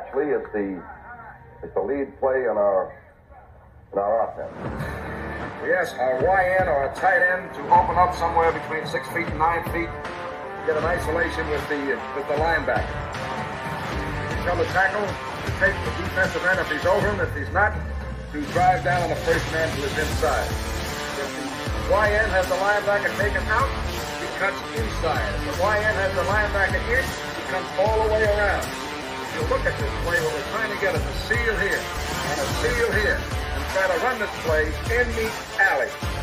actually, it's the it's the lead play in our in our offense. Ask our YN or a tight end to open up somewhere between six feet and nine feet, to get an isolation with the with the linebacker. Tell the tackle to take the defensive end if he's over him. If he's not, to drive down on the first man to his inside. If the YN has the linebacker taken out, he cuts inside. If the YN has the linebacker in, he comes all the way around. You look at this play, what we're trying to get a seal here and a seal here and try to run this play in the alley.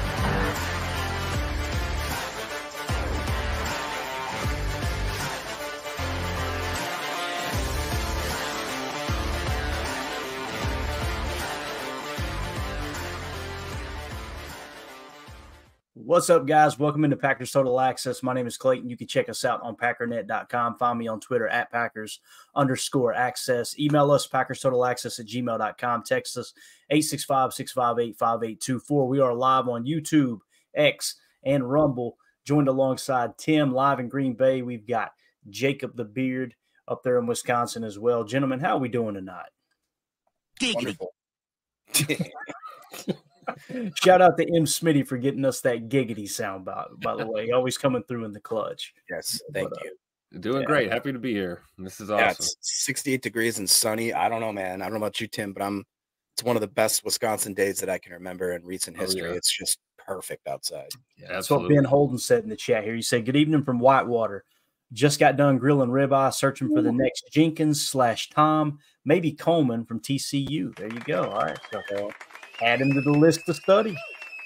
What's up, guys? Welcome into Packers Total Access. My name is Clayton. You can check us out on packernet.com. Find me on Twitter at Packers underscore access. Email us, Packers Total Access at gmail.com. Text us 865 658 5824. We are live on YouTube, X, and Rumble. Joined alongside Tim live in Green Bay. We've got Jacob the Beard up there in Wisconsin as well. Gentlemen, how are we doing tonight? Wonderful. Shout out to M. Smitty for getting us that giggity sound, by, by the way. Always coming through in the clutch. Yes, thank But, uh, you. Doing Yeah. great. Happy to be here. This is awesome. Yeah, it's 68 degrees and sunny. I don't know, man. I don't know about you, Tim, but I'm. It's one of the best Wisconsin days that I can remember in recent Oh, history. yeah. It's just perfect outside. Yeah, That's what. Ben Holden said in the chat here. He said, Good evening from Whitewater. Just got done grilling ribeye, searching for the next Jenkins slash Tom, maybe Coleman from TCU. There you go. All right. So add him to the list to study.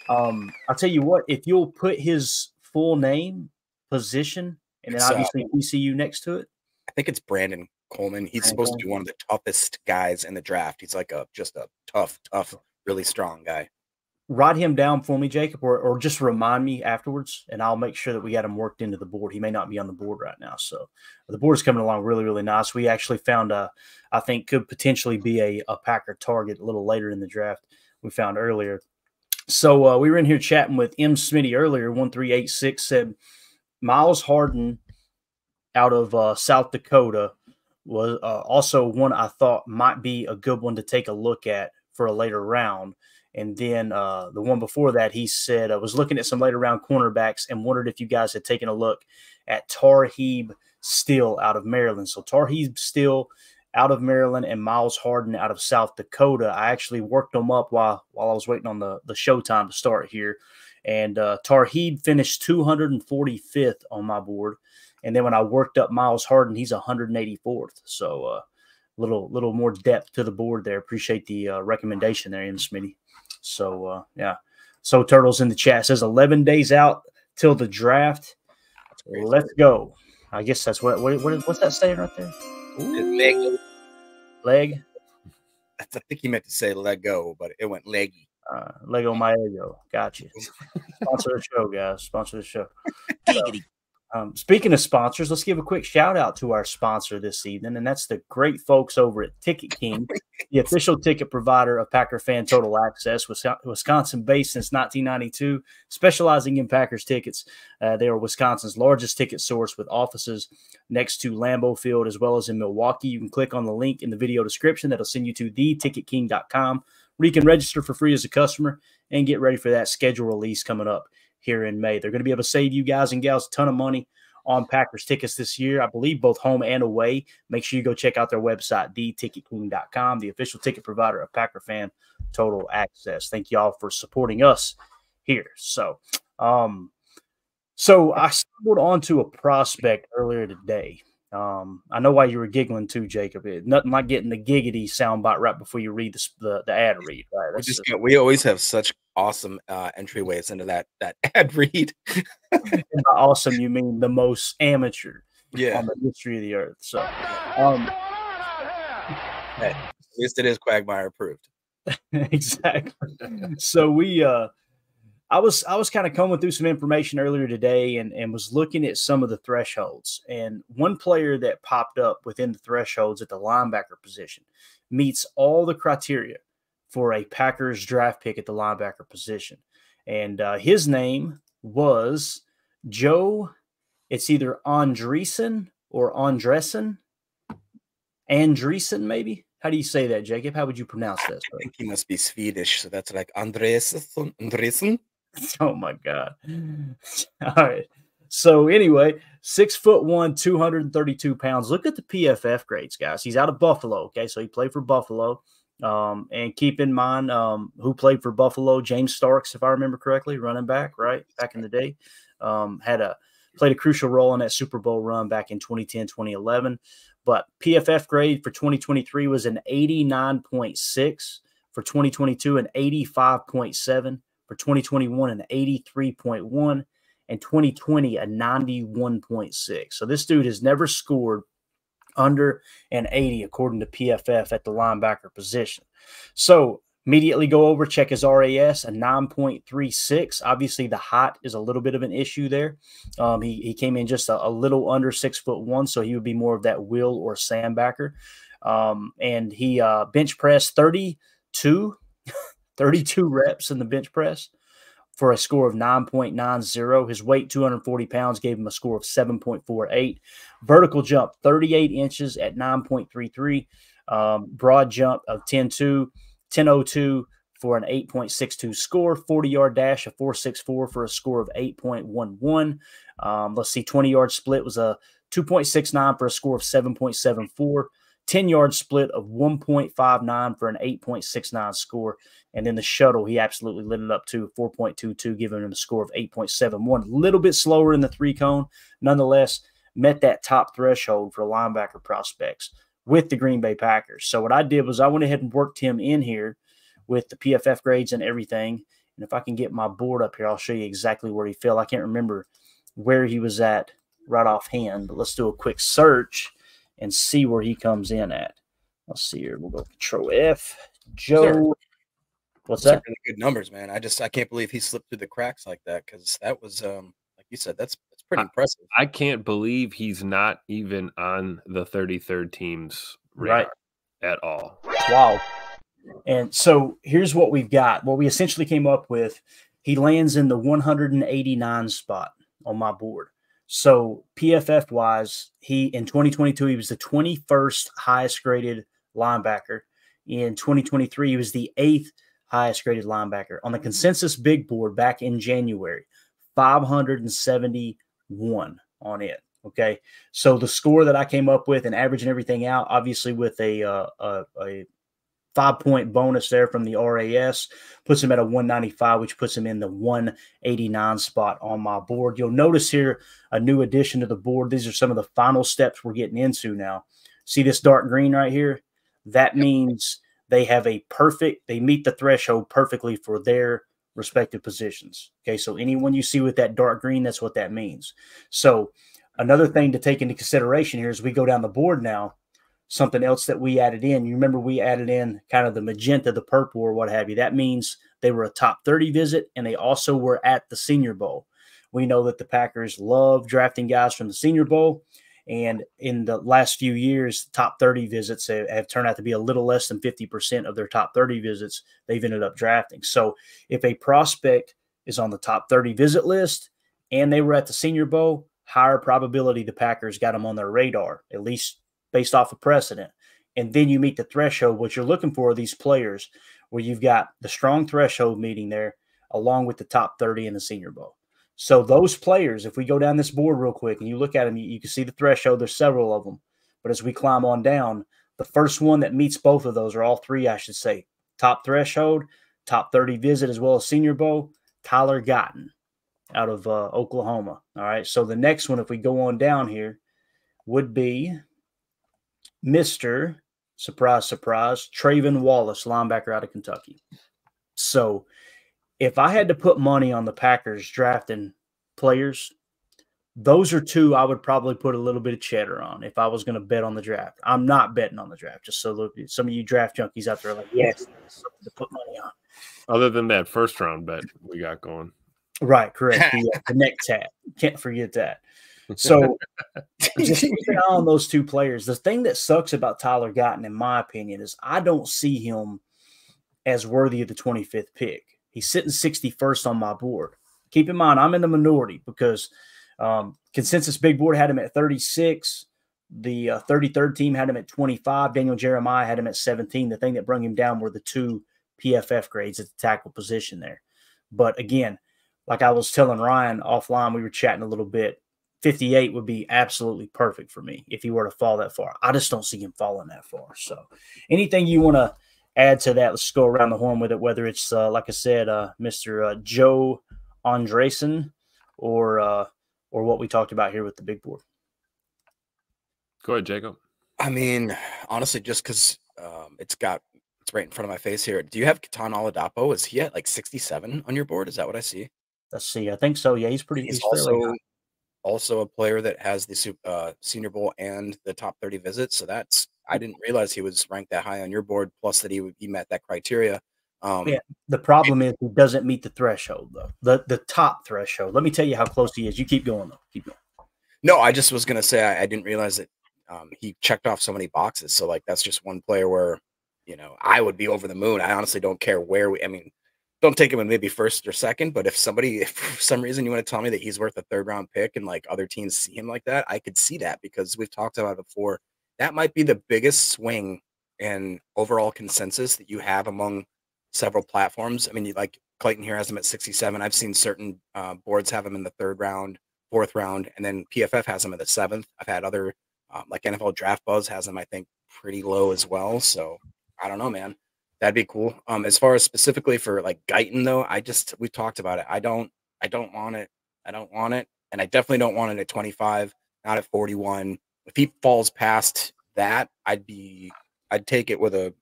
Um, I'll tell you what, if you'll put his full name, position, and then uh, obviously TCU next to it, I think it's Brandon Coleman. He's Brandon supposed to be one of the toughest guys in the draft. He's like a just a tough, tough, really strong guy. write him down for me, Jacob, or, or just remind me afterwards, and I'll make sure that we got him worked into the board. He may not be on the board right now, so the board is coming along really, really nice. We actually found a, I think could potentially be a, a Packer target a little later in the draft. We found earlier. So uh, we were in here chatting with M. Smitty earlier. One three eight six said Myles Harden out of uh, South Dakota was uh, also one I thought might be a good one to take a look at for a later round. And then uh, the one before that, he said, I was looking at some later round cornerbacks and wondered if you guys had taken a look at Tarheeb Still out of Maryland. So Tarheeb Still out of Maryland and Myles Harden out of South Dakota. I actually worked them up while while I was waiting on the the showtime to start here. And uh, Tarheeb finished 245th on my board. And then when I worked up Myles Harden, he's 184th. So uh, little little more depth to the board there. Appreciate the uh, recommendation there, M. Smitty. So uh, yeah. So Turtles in the chat says 11 days out till the draft. Let's go. I guess that's what, what, what what's that saying right there? Leg- Leg. I think he meant to say let go, but it went leggy. Uh, Lego My Ego. Gotcha. Sponsor the show, guys. Sponsor the show. Um, speaking of sponsors, let's give a quick shout out to our sponsor this evening, and that's the great folks over at Ticket King, the official ticket provider of Packer Fan Total Access, Wisconsin based since 1992, specializing in Packers tickets. Uh, they are Wisconsin's largest ticket source with offices next to Lambeau Field as well as in Milwaukee. You can click on the link in the video description that'll send you to theticketking.com where you can register for free as a customer and get ready for that schedule release coming up here in May. They're going to be able to save you guys and gals a ton of money on Packers tickets this year. I believe both home and away. Make sure you go check out their website, theticketking.com, the official ticket provider of Packer Fan Total Access. Thank y'all for supporting us here. So, um, so I stumbled onto a prospect earlier today. Um, I know why you were giggling too, Jacob. It, nothing like getting the giggity soundbite right before you read the the, the ad read. Right? We That's just just- we always have such awesome uh, entryways into that that ad read. and by awesome. You mean the most amateur Yeah, on the history of the earth. So, um, at least it is Quagmire approved. exactly. So we uh I was I was kind of combing through some information earlier today and and was looking at some of the thresholds and one player that popped up within the thresholds at the linebacker position meets all the criteria for a Packers draft pick at the linebacker position. And uh, his name was Joe it's either Andreessen or Andressen Andreessen, maybe. How do you say that, Jacob? How would you pronounce this? I think he must be Swedish, so that's like Andreessen. Andreessen. Oh my god! All right. So anyway, six foot one, two hundred and thirty-two pounds. Look at the PFF grades, guys. He's out of Buffalo. Okay, so he played for Buffalo. Um, and keep in mind um, who played for Buffalo, James Starks, if I remember correctly, running back, right back in the day. Um, had a played a crucial role in that Super Bowl run back in 2010, 2011. But PFF grade for 2023 was an 89.6, for 2022 an 85.7, for 2021 an 83.1, and 2020 a 91.6. So this dude has never scored under an 80 according to PFF at the linebacker position. So immediately go over check his RAS a 9.36. Obviously the height is a little bit of an issue there. Um, he, he came in just a, a, little under six foot one, so he would be more of that Will or Sam backer. Um, and he uh, bench press 32, 32 reps in the bench press for a score of 9.90. His weight, 240 pounds, gave him a score of 7.48. Vertical jump, 38 inches at 9.33. Um, broad jump of 10.2, 10.02 for an 8.62 score. 40 yard dash, a 4.64 for a score of 8.11. Um, let's see, 20 yard split was a 2.69 for a score of 7.74. 10 yard split of 1.59 for an 8.69 score. And then the shuttle, he absolutely lit it up to 4.22, giving him a score of 8.71. A little bit slower in the three cone. Nonetheless, met that top threshold for linebacker prospects with the Green Bay Packers. So what I did was I went ahead and worked him in here with the PFF grades and everything. And if I can get my board up here, I'll show you exactly where he fell. I can't remember where he was at right offhand, but let's do a quick search and see where he comes in at. Let's see here. We'll go Control F. Joe What's Those that? Really good numbers, man. I just I can't believe he slipped through the cracks like that because that was um like you said that's that's pretty I, impressive. I can't believe he's not even on the 33rd team's radar right. at all. Wow. And so here's what we've got. What we essentially came up with, he lands in the 189 spot on my board. So PFF wise, he in 2022 he was the 21st highest graded linebacker. In 2023, he was the eighth highest graded linebacker. On the consensus big board back in January, 571 on it. Okay. So the score that I came up with and averaging everything out, obviously with a, uh, a, a five point bonus there from the RAS, puts him at a 195, which puts him in the 189 spot on my board. You'll notice here a new addition to the board. These are some of the final steps we're getting into now. See this dark green right here? That means they have a perfect, they meet the threshold perfectly for their respective positions. Okay, so anyone you see with that dark green, that's what that means. So, another thing to take into consideration here as we go down the board now, something else that we added in. You remember we added in kind of the magenta, the purple, or what have you. That means they were a top 30 visit and they also were at the Senior Bowl. We know that the Packers love drafting guys from the Senior Bowl. And in the last few years, top 30 visits have, have, turned out to be a little less than 50% of their top 30 visits they've ended up drafting. So if a prospect is on the top 30 visit list and they were at the Senior Bowl, higher probability the Packers got them on their radar, at least based off of precedent. And then you meet the threshold. What you're looking for are these players where you've got the strong threshold meeting there along with the top 30 in the Senior Bowl. So those players, if we go down this board real quick and you look at them, you, you can see the threshold. There's several of them, but as we climb on down, the first one that meets both of those, or all three, I should say, top threshold, top 30 visit, as well as Senior Bowl, Tyler Guyton out of uh, Oklahoma. All right. So the next one, if we go on down here, would be Mr. Surprise, surprise, Trevin Wallace, linebacker out of Kentucky. So if I had to put money on the Packers drafting players, those are two I would probably put a little bit of cheddar on if I was going to bet on the draft. I'm not betting on the draft, just so some of you draft junkies out there are like, yes, to put money on. Other than that first round bet we got going. Right, correct. the, uh, the neck tap. Can't forget that. So just keep an eye on those two players. The thing that sucks about Tyler Guyton, in my opinion, is I don't see him as worthy of the 25th pick. He's sitting 61st on my board. Keep in mind, I'm in the minority because um, consensus big board had him at 36. The uh, 33rd team had him at 25. Daniel Jeremiah had him at 17. The thing that brought him down were the two PFF grades at the tackle position there. But again, like I was telling Ryan offline, we were chatting a little bit. 58 would be absolutely perfect for me if he were to fall that far. I just don't see him falling that far. So, anything you want to add to that? Let's go around the horn with it. Whether it's uh, like I said, uh, Mr. Uh, Joe Andresen, or uh, or what we talked about here with the big board. Go ahead, Jacob. I mean, honestly, just because um, it's got it's right in front of my face here. Do you have Kitan Oladapo? Is he at like 67 on your board? Is that what I see? Let's see. I think so. Yeah, he's pretty. He's, he's also also a player that has the uh, Senior Bowl and the top 30 visits. So that's I didn't realize he was ranked that high on your board. Plus that he would, he met that criteria. Um, yeah, the problem is he doesn't meet the threshold though. The the top threshold. Let me tell you how close he is. You keep going though. Keep going. No, I just was gonna say I, I didn't realize that um, he checked off so many boxes. So like that's just one player where you know I would be over the moon. I honestly don't care where we. I mean, don't take him in maybe first or second, but if somebody, if for some reason you want to tell me that he's worth a third round pick and like other teams see him like that, I could see that because we've talked about it before. That might be the biggest swing in overall consensus that you have among several platforms. I mean, like Clayton here has him at 67. I've seen certain uh, boards have him in the third round, fourth round, and then PFF has him in the seventh. I've had other, um, like NFL Draft Buzz has him, I think, pretty low as well. So I don't know, man. That'd be cool. Um, as far as specifically for like Guyton, though, I just we've talked about it. I don't, I don't want it. I don't want it, and I definitely don't want it at 25, not at 41. If he falls past that, I'd be, I'd take it with a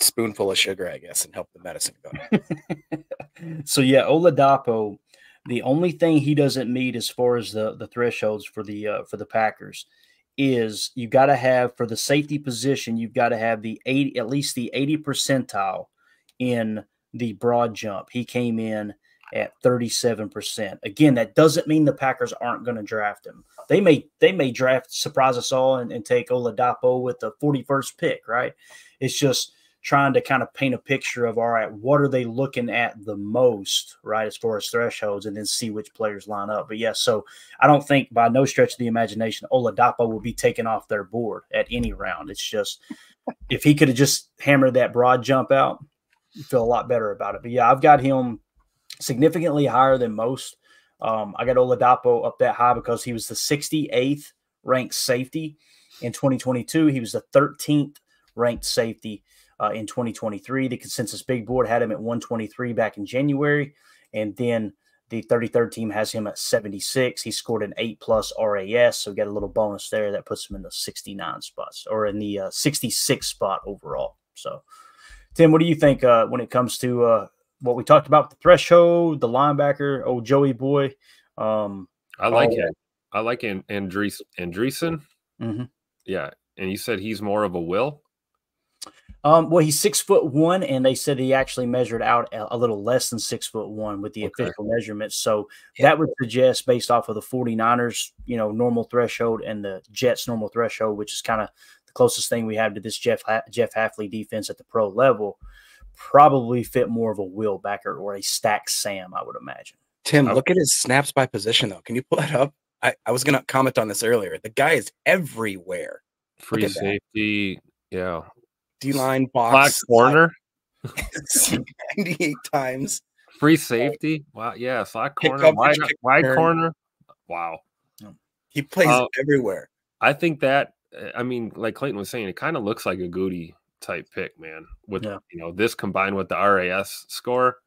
spoonful of sugar, I guess, and help the medicine go. so yeah, Oladapo, the only thing he doesn't meet as far as the the thresholds for the uh, for the Packers is you got to have for the safety position, you've got to have the 80 at least the 80 percentile in the broad jump. He came in at 37%. Again, that doesn't mean the Packers aren't going to draft him. They may they may draft surprise us all and, and take Oladapo with the 41st pick, right? It's just trying to kind of paint a picture of all right, what are they looking at the most, right, as far as thresholds, and then see which players line up. But yeah, so I don't think by no stretch of the imagination Oladapo will be taken off their board at any round. It's just if he could have just hammered that broad jump out, feel a lot better about it. But yeah, I've got him significantly higher than most. Um, I got Oladapo up that high because he was the 68th ranked safety in 2022. He was the 13th ranked safety uh, in 2023. The consensus big board had him at 123 back in January, and then the 33rd team has him at 76. He scored an 8 plus RAS, so got a little bonus there that puts him in the 69 spots or in the uh, 66 spot overall. So, Tim, what do you think uh, when it comes to uh, what we talked about the threshold, the linebacker, oh Joey boy? Um, I like it. I like and Andres Andreessen. Mm-hmm. Yeah, and you said he's more of a will. Um, well, he's six foot one, and they said he actually measured out a, little less than six foot one with the okay. official measurements. So yeah. that would suggest, based off of the 49ers, you know, normal threshold and the Jets' normal threshold, which is kind of the closest thing we have to this Jeff Jeff Hafley defense at the pro level, probably fit more of a Will Backer or a stack Sam, I would imagine. Tim, look at his snaps by position, though. Can you pull that up? I, I was going to comment on this earlier. The guy is everywhere. Free safety. That. Yeah. D line box. Slot corner. 98 times. Free safety. Wow. Yeah. Slot corner. Wide, wide corner. Wow. He plays uh, everywhere. I think that, I mean, like Clayton was saying, it kind of looks like a Gute type pick, man. With, yeah. you know, this combined with the RAS score,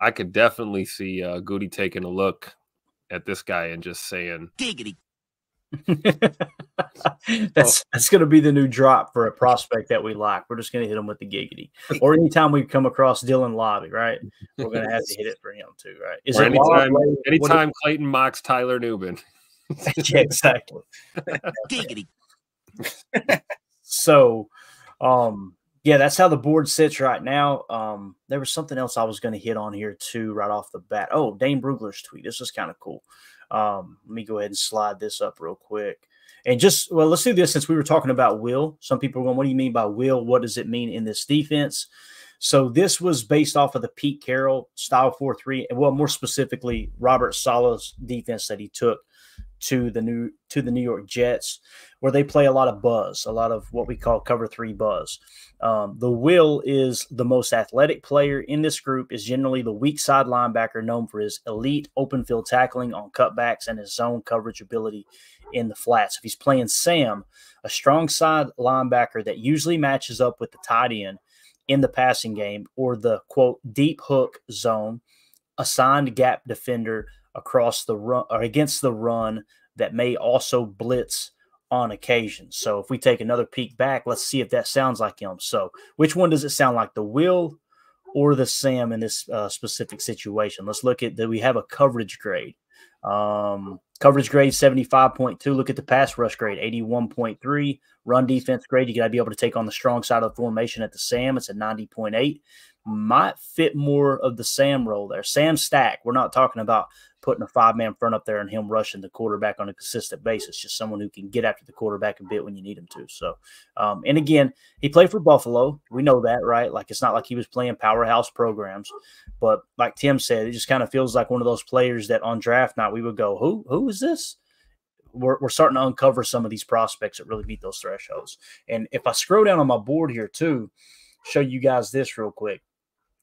I could definitely see uh, Gute taking a look at this guy and just saying, Giggity. that's that's going to be the new drop for a prospect that we like. We're just going to hit him with the giggity. Or anytime we come across Dylan Laube, right? We're going to have to hit it for him too, right? Is or it anytime, anytime Clayton mocks Tyler Nubin? yeah, exactly. giggity. so, um, yeah, that's how the board sits right now. Um, there was something else I was going to hit on here too, right off the bat. Oh, Dane Brugler's tweet. This is kind of cool. Um, let me go ahead and slide this up real quick. And just, well, let's do this since we were talking about will. Some people are going, what do you mean by will? What does it mean in this defense? So this was based off of the Pete Carroll style 4 3, and well, more specifically, Robert Saleh's defense that he took to the new to the New York Jets, where they play a lot of buzz, a lot of what we call cover three buzz. Um, the Will is the most athletic player in this group. Is generally the weak side linebacker, known for his elite open field tackling on cutbacks and his zone coverage ability in the flats. If he's playing Sam, a strong side linebacker that usually matches up with the tight end in the passing game or the quote deep hook zone, assigned gap defender across the run or against the run that may also blitz on occasion. So if we take another peek back, let's see if that sounds like him. So which one does it sound like, the Will or the Sam in this uh, specific situation? Let's look at that. We have a coverage grade. Um, coverage grade 75.2. Look at the pass rush grade 81.3. Run defense grade. You got to be able to take on the strong side of the formation at the Sam. It's a 90.8. Might fit more of the Sam role there. Sam stack. We're not talking about putting a five man front up there and him rushing the quarterback on a consistent basis. Just someone who can get after the quarterback a bit when you need him to. So, um, and again, he played for Buffalo. We know that, right? Like it's not like he was playing powerhouse programs, but like Tim said, it just kind of feels like one of those players that on draft night we would go, who who is this? We're, we're starting to uncover some of these prospects that really beat those thresholds. And if I scroll down on my board here too, show you guys this real quick,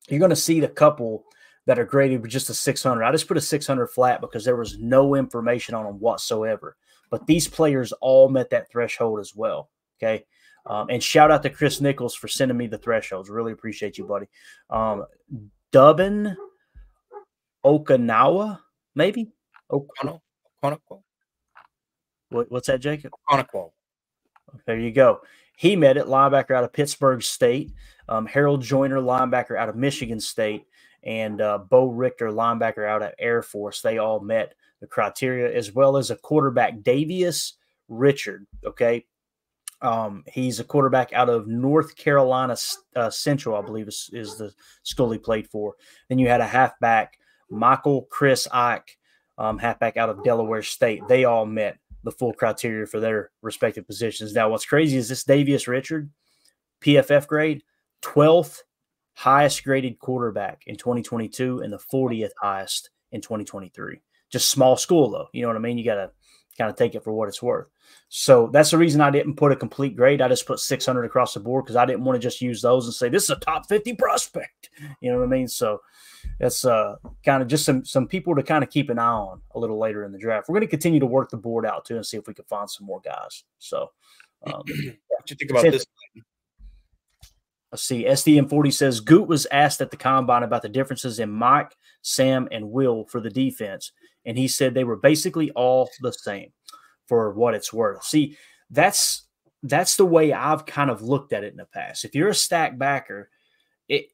you're going to see the couple that are graded with just a 600. I just put a 600 flat because there was no information on them whatsoever. But these players all met that threshold as well. Okay. Um, and shout out to Chris Nichols for sending me the thresholds. Really appreciate you, buddy. Um, Dubin Okinawa, maybe? Okinawa. what, what's that, Jacob? Okonkwo. There you go. He met it, linebacker out of Pittsburg State. Um, Harold Joyner, linebacker out of Michigan State and uh, Bo Richter, linebacker out of Air Force. They all met the criteria, as well as a quarterback, Davius Richard. Okay. Um, he's a quarterback out of North Carolina uh, Central, I believe is, is the school he played for. Then you had a halfback, Michael Chris Ike, um, halfback out of Delaware State. They all met the full criteria for their respective positions. Now, what's crazy is this Davius Richard, PFF grade, 12th highest graded quarterback in 2022 and the 40th highest in 2023. Just small school though. You know what I mean? You got to kind of take it for what it's worth. So that's the reason I didn't put a complete grade. I just put 600 across the board because I didn't want to just use those and say this is a top 50 prospect. You know what I mean? So that's uh, kind of just some some people to kind of keep an eye on a little later in the draft. We're going to continue to work the board out too and see if we can find some more guys. So, um, what you think about this? Let's see. SDM40 says Goot was asked at the combine about the differences in Mike, Sam, and Will for the defense. And he said they were basically all the same for what it's worth. See, that's that's the way I've kind of looked at it in the past. If you're a stack backer, it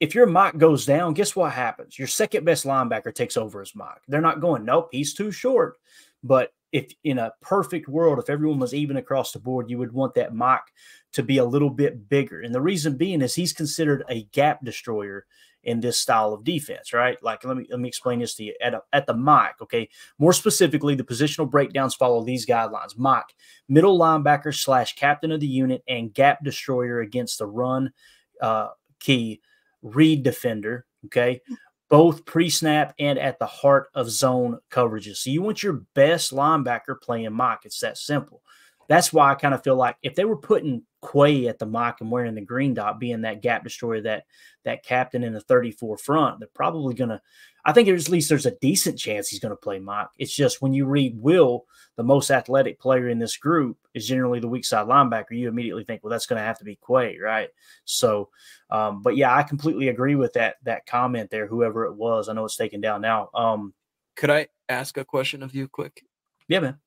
if your mock goes down, guess what happens? Your second best linebacker takes over as mock. They're not going, nope, he's too short. But if in a perfect world, if everyone was even across the board, you would want that mock to be a little bit bigger. And the reason being is he's considered a gap destroyer in this style of defense, right? Like let me let me explain this to you at a, at the Mike, okay? More specifically, the positional breakdowns follow these guidelines. Mike, middle linebacker slash captain of the unit and gap destroyer against the run uh, key read defender, okay? Both pre-snap and at the heart of zone coverages. So you want your best linebacker playing Mike. It's that simple that's why I kind of feel like if they were putting Quay at the mock and wearing the green dot, being that gap destroyer, that that captain in the 34 front, they're probably gonna. I think at least there's a decent chance he's going to play mock. It's just when you read Will, the most athletic player in this group is generally the weak side linebacker. You immediately think, well, that's going to have to be Quay, right? So, um, but yeah, I completely agree with that that comment there. Whoever it was, I know it's taken down now. Um, Could I ask a question of you, quick? Yeah, man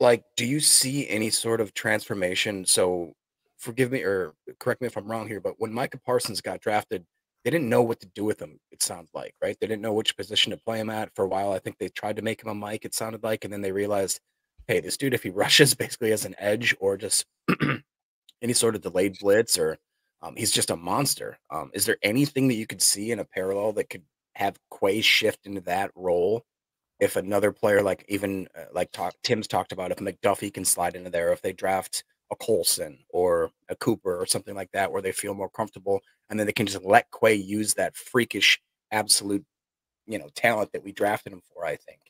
like do you see any sort of transformation so forgive me or correct me if i'm wrong here but when micah parsons got drafted they didn't know what to do with him it sounds like right? They didn't know which position to play him at for a while. I think they tried to make him a mike it sounded like and then they realized hey this dude if he rushes basically as an edge or just any sort of delayed blitz or um, he's just a monster. Um, is there anything that you could see in a parallel that could have quay shift into that role if another player like even uh, like talk, Tim's talked about if McDuffie can slide into there, if they draft a Colson or a Cooper or something like that, where they feel more comfortable, and then they can just let Quay use that freakish, absolute, you know, talent that we drafted him for. I think.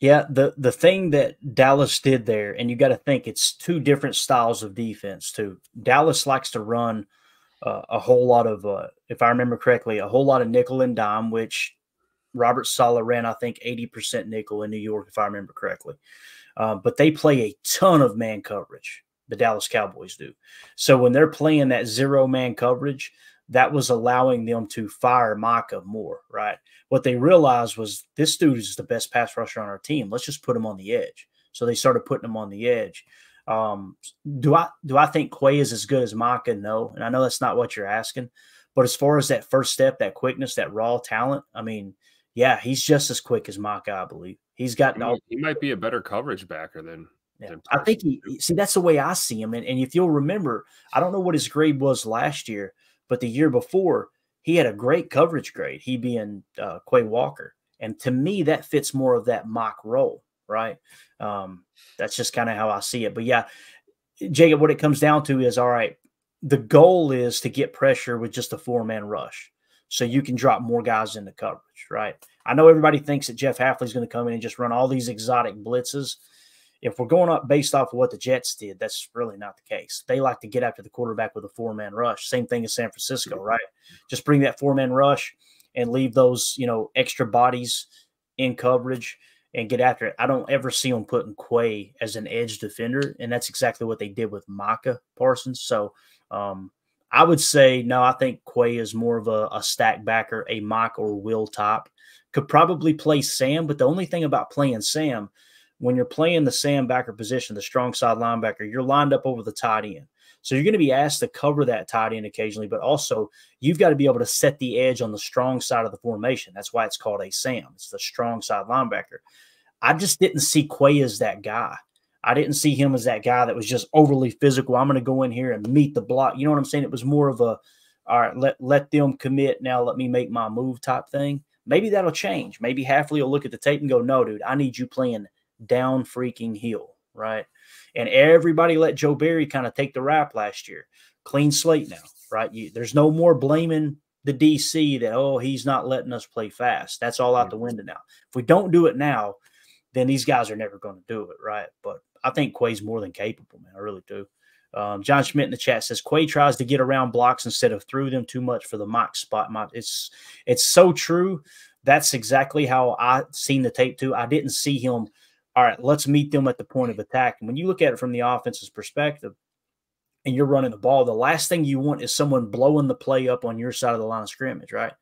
Yeah, the the thing that Dallas did there, and you got to think it's two different styles of defense too. Dallas likes to run uh, a whole lot of, uh, if I remember correctly, a whole lot of nickel and dime, which Robert Saleh ran, I think, eighty percent nickel in New York, if I remember correctly. Uh, but they play a ton of man coverage. The Dallas Cowboys do. So when they're playing that zero man coverage, that was allowing them to fire Micah more, right? What they realized was this dude is the best pass rusher on our team. Let's just put him on the edge. So they started putting him on the edge. Um, do I do I think Quay is as good as Micah? No, and I know that's not what you're asking, but as far as that first step, that quickness, that raw talent, I mean, yeah, he's just as quick as Micah, I believe. He's got. He might, he might be a better coverage backer than. Yeah. I think he see that's the way I see him, and, and if you'll remember, I don't know what his grade was last year, but the year before, he had a great coverage grade, he being uh, Quay Walker. And to me, that fits more of that mock role, right? Um, that's just kind of how I see it. But yeah, Jacob, what it comes down to is all right, the goal is to get pressure with just a four man rush. So you can drop more guys into coverage, right? I know everybody thinks that Jeff Hafley is going to come in and just run all these exotic blitzes if we're going up based off of what the Jets did, that's really not the case. They like to get after the quarterback with a four man rush. Same thing as San Francisco, right? Just bring that four man rush and leave those, you know, extra bodies in coverage and get after it. I don't ever see them putting Quay as an edge defender, and that's exactly what they did with Micah Parsons. So um, I would say no. I think Quay is more of a, a stack backer, a mock or will top. Could probably play Sam, but the only thing about playing Sam – when you're playing the Sam backer position, the strong side linebacker, you're lined up over the tight end. So you're going to be asked to cover that tight end occasionally, but also you've got to be able to set the edge on the strong side of the formation. That's why it's called a Sam. It's the strong side linebacker. I just didn't see Quay as that guy. I didn't see him as that guy that was just overly physical. I'm going to go in here and meet the block. You know what I'm saying? It was more of a, all right, let let them commit. Now let me make my move type thing. Maybe that'll change. Maybe Hafley will look at the tape and go, no, dude, I need you playing down freaking hill, right? And everybody let Joe Barry kind of take the rap last year. Clean slate now, right? You, there's no more blaming the DC that, oh, he's not letting us play fast. That's all out the window now. If we don't do it now, then these guys are never going to do it, right? But I think Quay's more than capable, man. I really do. Um, John Schmidt in the chat says Quay tries to get around blocks instead of through them too much for the mock spot. It's it's so true. That's exactly how I seen the tape too. I didn't see him all right, let's meet them at the point of attack. And when you look at it from the offense's perspective and you're running the ball, the last thing you want is someone blowing the play up on your side of the line of scrimmage, right?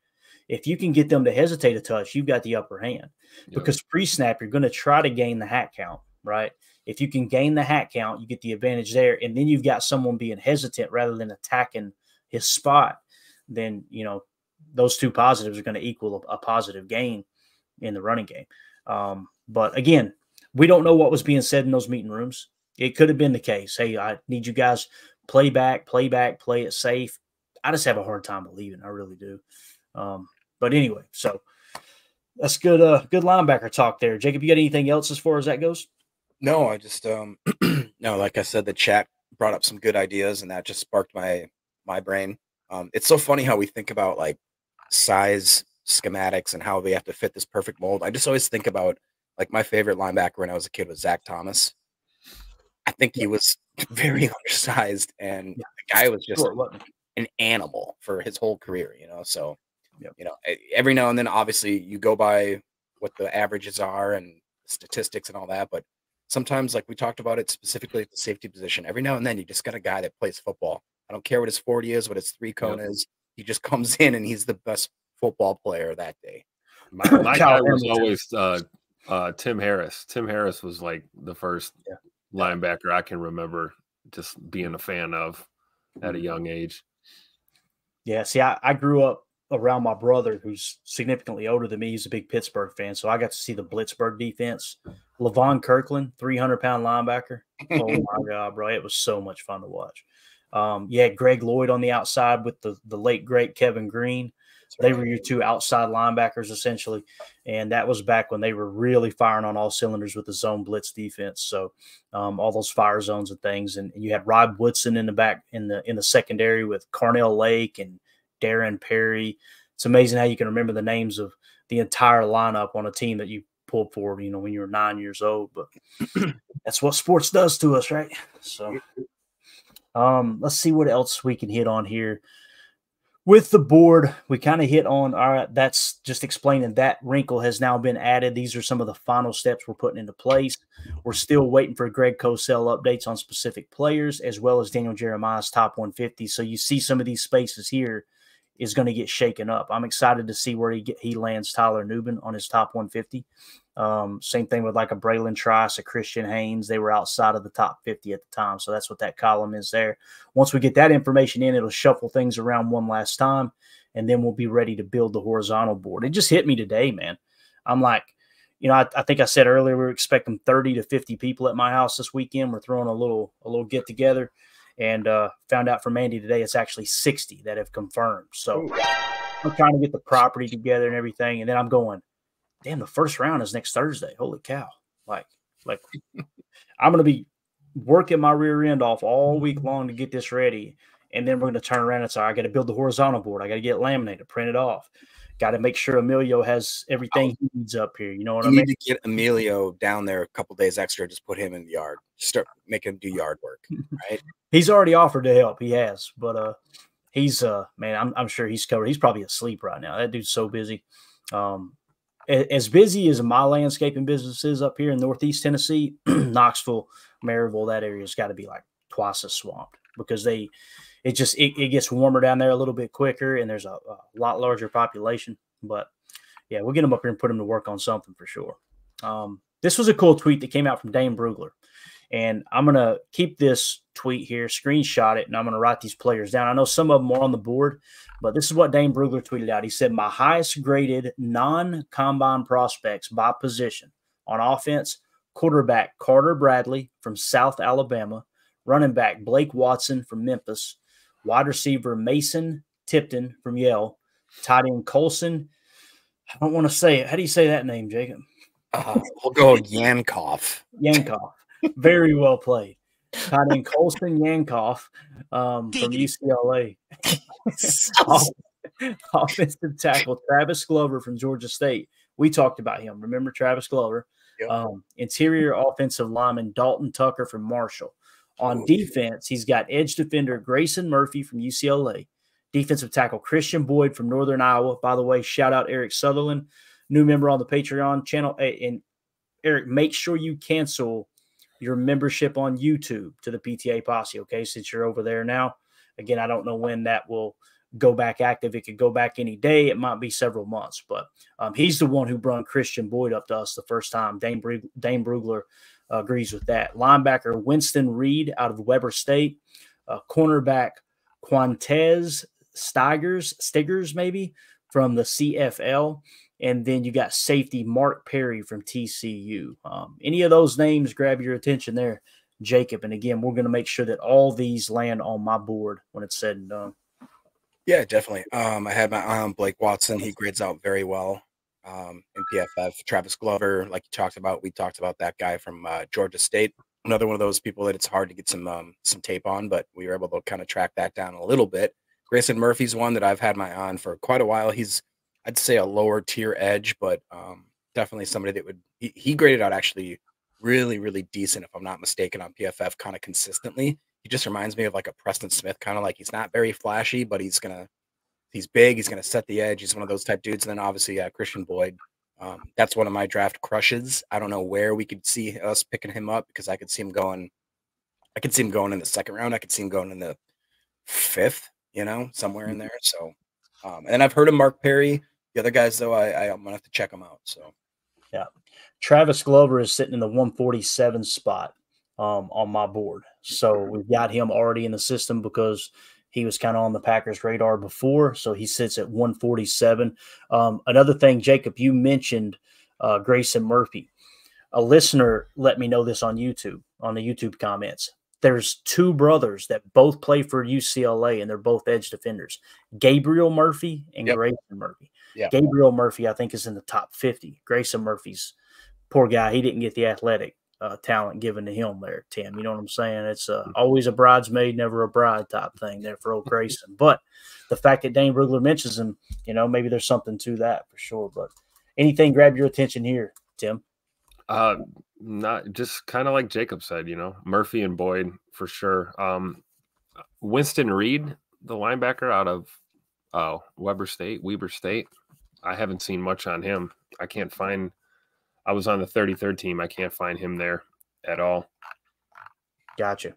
If you can get them to hesitate a touch, you've got the upper hand yep. because pre snap, you're going to try to gain the hat count, right? If you can gain the hat count, you get the advantage there. And then you've got someone being hesitant rather than attacking his spot, then, you know, those two positives are going to equal a, a positive gain in the running game. Um, but again, we don't know what was being said in those meeting rooms. It could have been the case. Hey, I need you guys play back, play back, play it safe. I just have a hard time believing. I really do. Um, but anyway, so that's good. Uh, good linebacker talk there. Jacob, you got anything else as far as that goes? No, I just um, no. Like I said, the chat brought up some good ideas, and that just sparked my my brain. Um, it's so funny how we think about like size schematics and how they have to fit this perfect mold. I just always think about like my favorite linebacker when I was a kid was Zach Thomas. I think he was very undersized, and yeah. the guy was just sure, an animal for his whole career. You know, so yep. you know every now and then, obviously, you go by what the averages are and statistics and all that, but sometimes, like we talked about it specifically at the safety position, every now and then you just got a guy that plays football. I don't care what his 40 is, what his three cone yep. is. He just comes in and he's the best football player that day. My, my guy was always uh, uh, Tim Harris. Tim Harris was like the first yeah. linebacker I can remember just being a fan of at a mm-hmm. young age. Yeah, see, I, I grew up around my brother who's significantly older than me. He's a big Pittsburgh fan. So I got to see the Blitzburg defense. Levon Kirkland, 300 pound linebacker. Oh my God, bro. It was so much fun to watch. Um, you had Greg Lloyd on the outside with the, the late, great Kevin Greene. They were your two outside linebackers essentially, and that was back when they were really firing on all cylinders with the zone blitz defense. So um, all those fire zones and things, and, and, you had Rod Woodson in the back in the in the secondary with Carnell Lake and Darren Perry. It's amazing how you can remember the names of the entire lineup on a team that you pulled for, you know, when you were nine years old. But that's what sports does to us, right? So, um, let's see what else we can hit on here. With the board, we kind of hit on all right. That's just explaining that wrinkle has now been added. These are some of the final steps we're putting into place. We're still waiting for Greg Cosell updates on specific players as well as Daniel Jeremiah's top 150. So you see some of these spaces here is going to get shaken up. I'm excited to see where he get, he lands Tyler Nubin on his top 150. Um, same thing with like a Bralen Trice, a Christian Haynes. They were outside of the top 50 at the time. So that's what that column is there. Once we get that information in, it'll shuffle things around one last time, and then we'll be ready to build the horizontal board. It just hit me today, man. I'm like, you know, I, I think I said earlier we are expecting 30 to 50 people at my house this weekend. We're throwing a little a little get together and uh, found out from Andy today it's actually 60 that have confirmed. So Ooh. I'm trying to get the property together and everything, and then I'm going, damn, the first round is next Thursday. Holy cow! Like, like I'm gonna be working my rear end off all week long to get this ready, and then we're gonna turn around and say, I got to build the horizontal board. I got to get laminated, print it off. Got to make sure Emilio has everything he needs up here. You know what you I mean? Need to get Emilio down there a couple days extra. Just put him in the yard. Start make him do yard work. Right? he's already offered to help. He has, but uh, he's uh, man, I'm I'm sure he's covered. He's probably asleep right now. That dude's so busy. Um, as busy as my landscaping business is up here in Northeast Tennessee, Knoxville, Maryville, that area's got to be like twice as swamped because they it just it, it gets warmer down there a little bit quicker and there's a, a, lot larger population. But yeah, we'll get them up here and put them to work on something for sure. Um, this was a cool tweet that came out from Dane Brugler. And I'm going to keep this tweet here, screenshot it, and I'm going to write these players down. I know some of them are on the board, but this is what Dane Brugler tweeted out. He said, My highest graded non combine prospects by position on offense quarterback Carter Bradley from South Alabama, running back Blake Watson from Memphis, wide receiver Mason Tipton from Yale, tight end Colson. I don't want to say it. How do you say that name, Jacob? Uh, we'll go Yankoff. Yankoff. Very well played. Tight end Colson Yankoff um, from UCLA. Offensive tackle Travis Glover from Georgia State. We talked about him. Remember Travis Glover? Yep. Um, interior offensive lineman Dalton Tucker from Marshall. On defense, he's got edge defender Grayson Murphy from UCLA, defensive tackle Christian Boyd from Northern Iowa. By the way, shout out Eric Sutherland, new member on the Patreon channel. And Eric, make sure you cancel your membership on YouTube to the PTA Posse, okay? Since you're over there now. Again, I don't know when that will go back active. It could go back any day. It might be several months, but um, he's the one who brought Christian Boyd up to us the first time. Dane, Brug- Dane Brugler uh, agrees with that. Linebacker Winston Reid out of Weber State. Uh, cornerback Quantez Stigers, Stiggers maybe from the CFL. And then you got safety Mark Perry from TCU. Um, any of those names grab your attention there, Jacob? And again, we're going to make sure that all these land on my board when it's said and done. Yeah, definitely. Um, I had my eye on Blake Watson. He grids out very well um, in PFF. Travis Glover, like you talked about, we talked about that guy from uh, Georgia State. Another one of those people that it's hard to get some um, some tape on, but we were able to kind of track that down a little bit. Grayson Murphy's one that I've had my eye on for quite a while. He's I'd say a lower tier edge, but um, definitely somebody that would he, he, graded out actually really, really decent, if I'm not mistaken, on PFF kind of consistently. He just reminds me of like a Preston Smith, kind of like he's not very flashy, but he's gonna he's big, he's gonna set the edge. He's one of those type dudes. And then obviously, uh, Christian Boyd. Um, that's one of my draft crushes. I don't know where we could see us picking him up because I could see him going. I could see him going in the second round. I could see him going in the fifth, you know, somewhere in mm-hmm. there. So, um, and I've heard of Mark Perry. The other guys, though, I, I am gonna have to check them out. So, yeah, Travis Glover is sitting in the 147 spot um, on my board. So we've got him already in the system because he was kind of on the Packers' radar before. So he sits at 147. Um, another thing, Jacob, you mentioned uh, Grayson Murphy. A listener let me know this on YouTube, on the YouTube comments. There's two brothers that both play for UCLA and they're both edge defenders Gabriel Murphy and yep. Grayson Murphy. Yeah. Gabriel Murphy, I think, is in the top 50. Grayson Murphy's poor guy. He didn't get the athletic uh, talent given to him there, Tim. You know what I'm saying? It's uh, always a bridesmaid, never a bride type thing there for old Grayson. But the fact that Dane Brugler mentions him, you know, maybe there's something to that for sure. But anything grab your attention here, Tim? Uh, not just kind of like Jacob said, you know, Murphy and Boyd for sure. Um, Winston Reid, the linebacker out of oh Weber State, Weber State. I haven't seen much on him. I can't find. I was on the 33rd team. I can't find him there at all. Gotcha.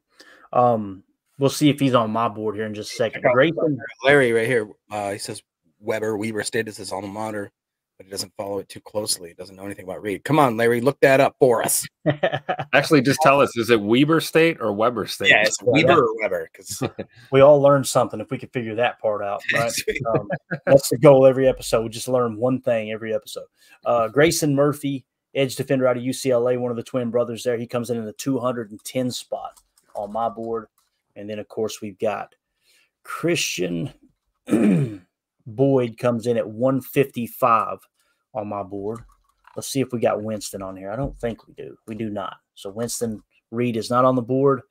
Um, we'll see if he's on my board here in just a second. Grayson, Larry, right here. Uh, he says Weber Weber State is his alma mater but he doesn't follow it too closely. He doesn't know anything about Reid. Come on, Larry, look that up for us. Actually, just tell us: is it Weber State or Weber State? Yeah, it's Weber or Weber. Because we all learn something if we could figure that part out. Right? um, that's the goal every episode. We just learn one thing every episode. Uh, Grayson Murphy, edge defender out of UCLA, one of the twin brothers there. He comes in in the 210 spot on my board, and then of course we've got Christian. Boyd comes in at 155 on my board. Let's see if we got Winston on here. I don't think we do. We do not. So Winston Reid is not on the board.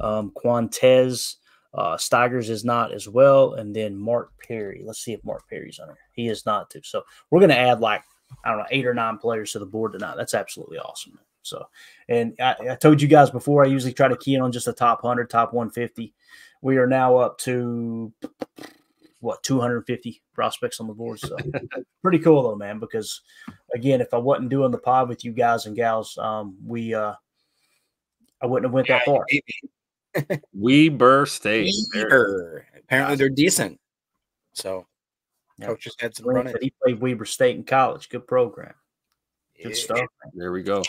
Um, Quantez uh, Stiggers is not as well. And then Mark Perry. Let's see if Mark Perry's on here. He is not too. So we're going to add like, I don't know, eight or nine players to the board tonight. That's absolutely awesome. So, and I, I told you guys before, I usually try to key in on just the top 100, top 150. We are now up to what 250 prospects on the board. So pretty cool though, man. Because again, if I wasn't doing the pod with you guys and gals, um, we uh, I wouldn't have went that far. Weber State. Weber. Apparently, they're decent. So yeah. coaches had some running. He played Weber State in college. Good program. Good yeah. stuff. There we go.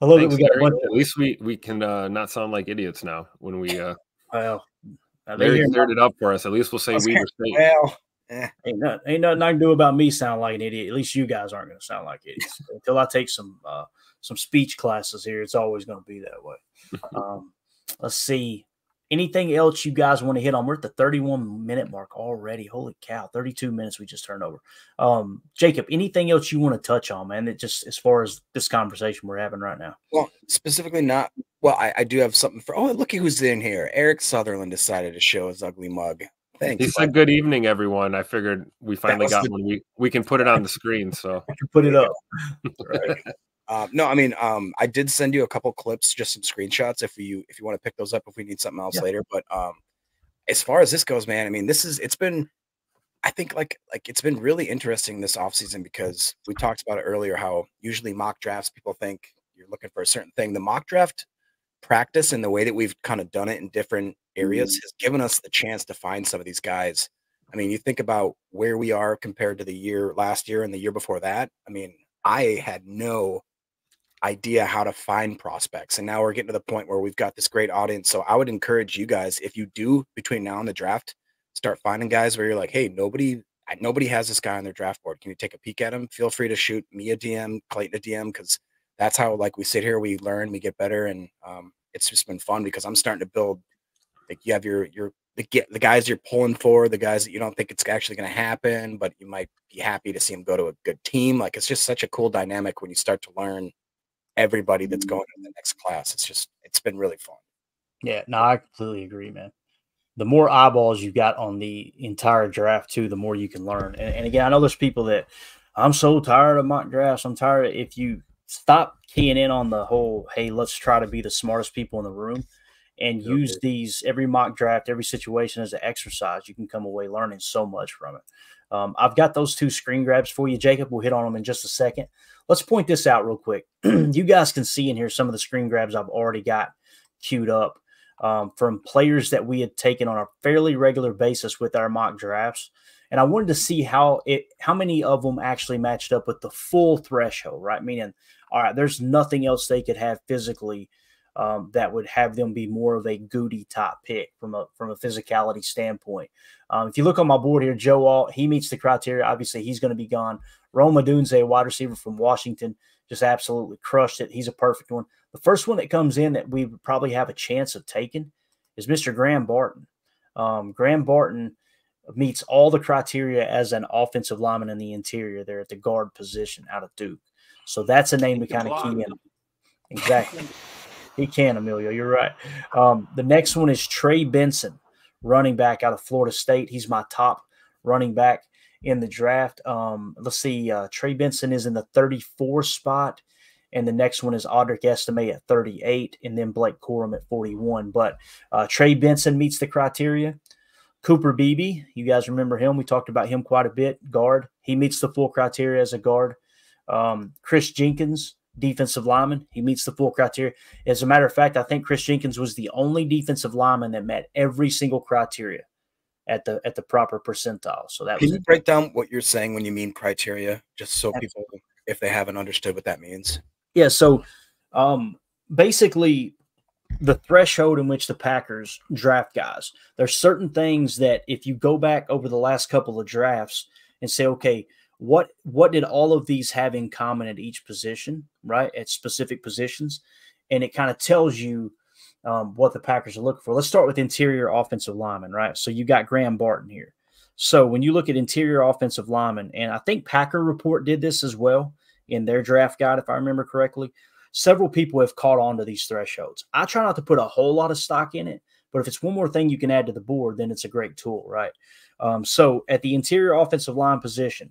I love Thanks, it. We got At least we we can uh, not sound like idiots now when we. Uh, well, now, Larry cleared it up for us. At least we'll say we were State. Well, eh. ain't, nothing, ain't nothing I can do about me sound like an idiot. At least you guys aren't going to sound like idiots. Until I take some uh, some speech classes here, it's always going to be that way. Um, let's see anything else you guys want to hit on? We're at the 31 minute mark already. Holy cow, 32 minutes we just turned over. Um, Jacob, anything else you want to touch on, man? That just as far as this conversation we're having right now. Well, specifically not well, I, I do have something for oh look who's in here. Eric Sutherland decided to show his ugly mug. Thanks. He said good evening, everyone. I figured we finally got the- one. We we can put it on the screen, so I can put it up. right. Um, no, I mean, um, I did send you a couple clips, just some screenshots if you if you want to pick those up if we need something else yeah. later. But um, as far as this goes, man, I mean, this is it's been, I think like like it's been really interesting this offseason because we talked about it earlier how usually mock drafts people think you're looking for a certain thing. The mock draft practice and the way that we've kind of done it in different areas mm-hmm. has given us the chance to find some of these guys. I mean, you think about where we are compared to the year last year and the year before that. I mean, I had no idea how to find prospects. And now we're getting to the point where we've got this great audience. So I would encourage you guys, if you do between now and the draft, start finding guys where you're like, hey, nobody nobody has this guy on their draft board. Can you take a peek at him? Feel free to shoot me a DM, Clayton a DM, because that's how like we sit here, we learn, we get better, and um, it's just been fun because I'm starting to build. Like you have your your the the guys you're pulling for, the guys that you don't think it's actually going to happen, but you might be happy to see them go to a good team. Like it's just such a cool dynamic when you start to learn everybody that's going to the next class. It's just it's been really fun. Yeah, no, I completely agree, man. The more eyeballs you got on the entire draft, too, the more you can learn. And, and again, I know there's people that I'm so tired of mock drafts. I'm tired. Of, if you stop keying in on the whole, hey, let's try to be the smartest people in the room, and use these every mock draft, every situation as an exercise, you can come away learning so much from it. Um, I've got those two screen grabs for you, Jacob. We'll hit on them in just a second. Let's point this out real quick. you guys can see in here some of the screen grabs I've already got queued up um, from players that we had taken on a fairly regular basis with our mock drafts. And I wanted to see how it, how many of them actually matched up with the full threshold, right? Meaning, all right, there's nothing else they could have physically um, that would have them be more of a Gute top pick from a from a physicality standpoint. Um, if you look on my board here, Joe Alt, he meets the criteria. Obviously, he's going to be gone. Rome Odunze, a wide receiver from Washington, just absolutely crushed it. He's a perfect one. The first one that comes in that we would probably have a chance of taking is Mr. Graham Barton. Um, Graham Barton meets all the criteria as an offensive lineman in the interior there at the guard position out of Duke. So that's a name to kind of key in. Exactly. He can, Emilio. You're right. Um, the next one is Trey Benson, running back out of Florida State. He's my top running back. In the draft. Um, let's see, uh, Trey Benson is in the 34 spot, and the next one is Audric Estime at 38, and then Blake Corum at 41. But uh, Trey Benson meets the criteria. Cooper Beebe, you guys remember him? We talked about him quite a bit. Guard, he meets the full criteria as a guard. Um, Kris Jenkins, defensive lineman, he meets the full criteria. As a matter of fact, I think Kris Jenkins was the only defensive lineman that met every single criteria at the at the proper percentile. So that can you break down what you're saying when you mean criteria, just so people, if they haven't understood what that means. Yeah. So um, basically, the threshold in which the Packers draft guys. There's certain things that if you go back over the last couple of drafts and say, okay, what what did all of these have in common at each position, right? At specific positions, and it kind of tells you um, what the Packers are looking for. Let's start with interior offensive lineman, right? So you got Graham Barton here. So when you look at interior offensive lineman, and I think Packer Report did this as well in their draft guide, if I remember correctly several people have caught on to these thresholds. I try not to put a whole lot of stock in it, but if it's one more thing you can add to the board, then it's a great tool, right? Um, so at the interior offensive line position,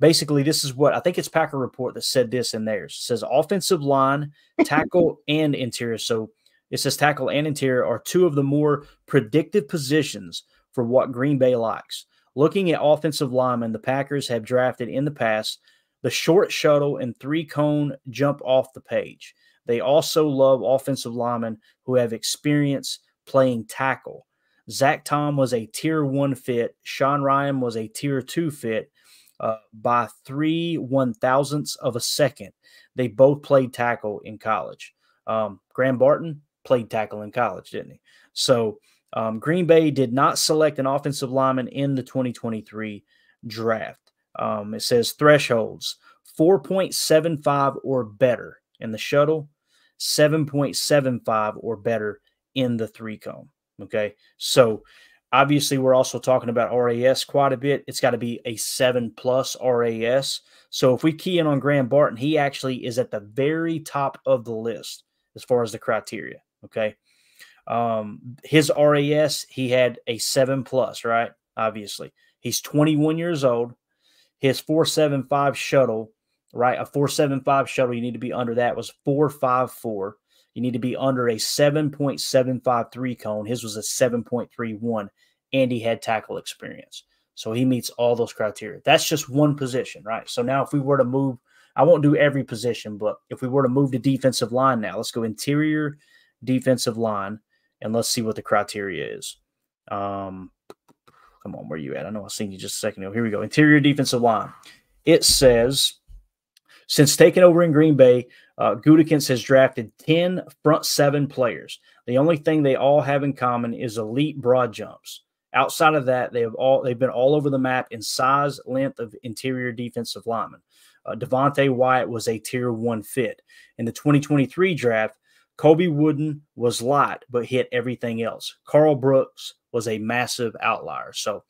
basically this is what I think it's Packer Report that said this in theirs. It says offensive line, tackle, and interior. So it says tackle and interior are two of the more predictive positions for what Green Bay likes. Looking at offensive linemen, the Packers have drafted in the past the short shuttle and three cone jump off the page. They also love offensive linemen who have experience playing tackle. Zach Tom was a tier one fit. Sean Rhyan was a tier two fit uh, by three one thousandths of a second. They both played tackle in college. Um, Graham Barton played tackle in college, didn't he? So um, Green Bay did not select an offensive lineman in the 2023 draft. Um, it says thresholds 4.75 or better in the shuttle, 7.75 or better in the three cone. Okay. So obviously, we're also talking about RAS quite a bit. It's got to be a seven plus RAS. So if we key in on Graham Barton, he actually is at the very top of the list as far as the criteria. Okay. Um, his RAS, he had a seven plus, right? Obviously, he's 21 years old his 475 shuttle, right? A 475 shuttle, you need to be under that was 454. You need to be under a 7.753 cone. His was a 7.31, and he had tackle experience. So he meets all those criteria. That's just one position, right? So now if we were to move, I won't do every position, but if we were to move to defensive line now, let's go interior defensive line and let's see what the criteria is. Um, Come on, where you at? I know I seen you just a second ago. Here we go. Interior defensive line. It says since taking over in Green Bay, uh, has drafted 10 front seven players. The only thing they all have in common is elite broad jumps. Outside of that, they have all they've been all over the map in size, length of interior defensive linemen. Uh, Devonte Wyatt was a tier one fit in the 2023 draft. Colby Wooden was light but hit everything else. Karl Brooks was a massive outlier. So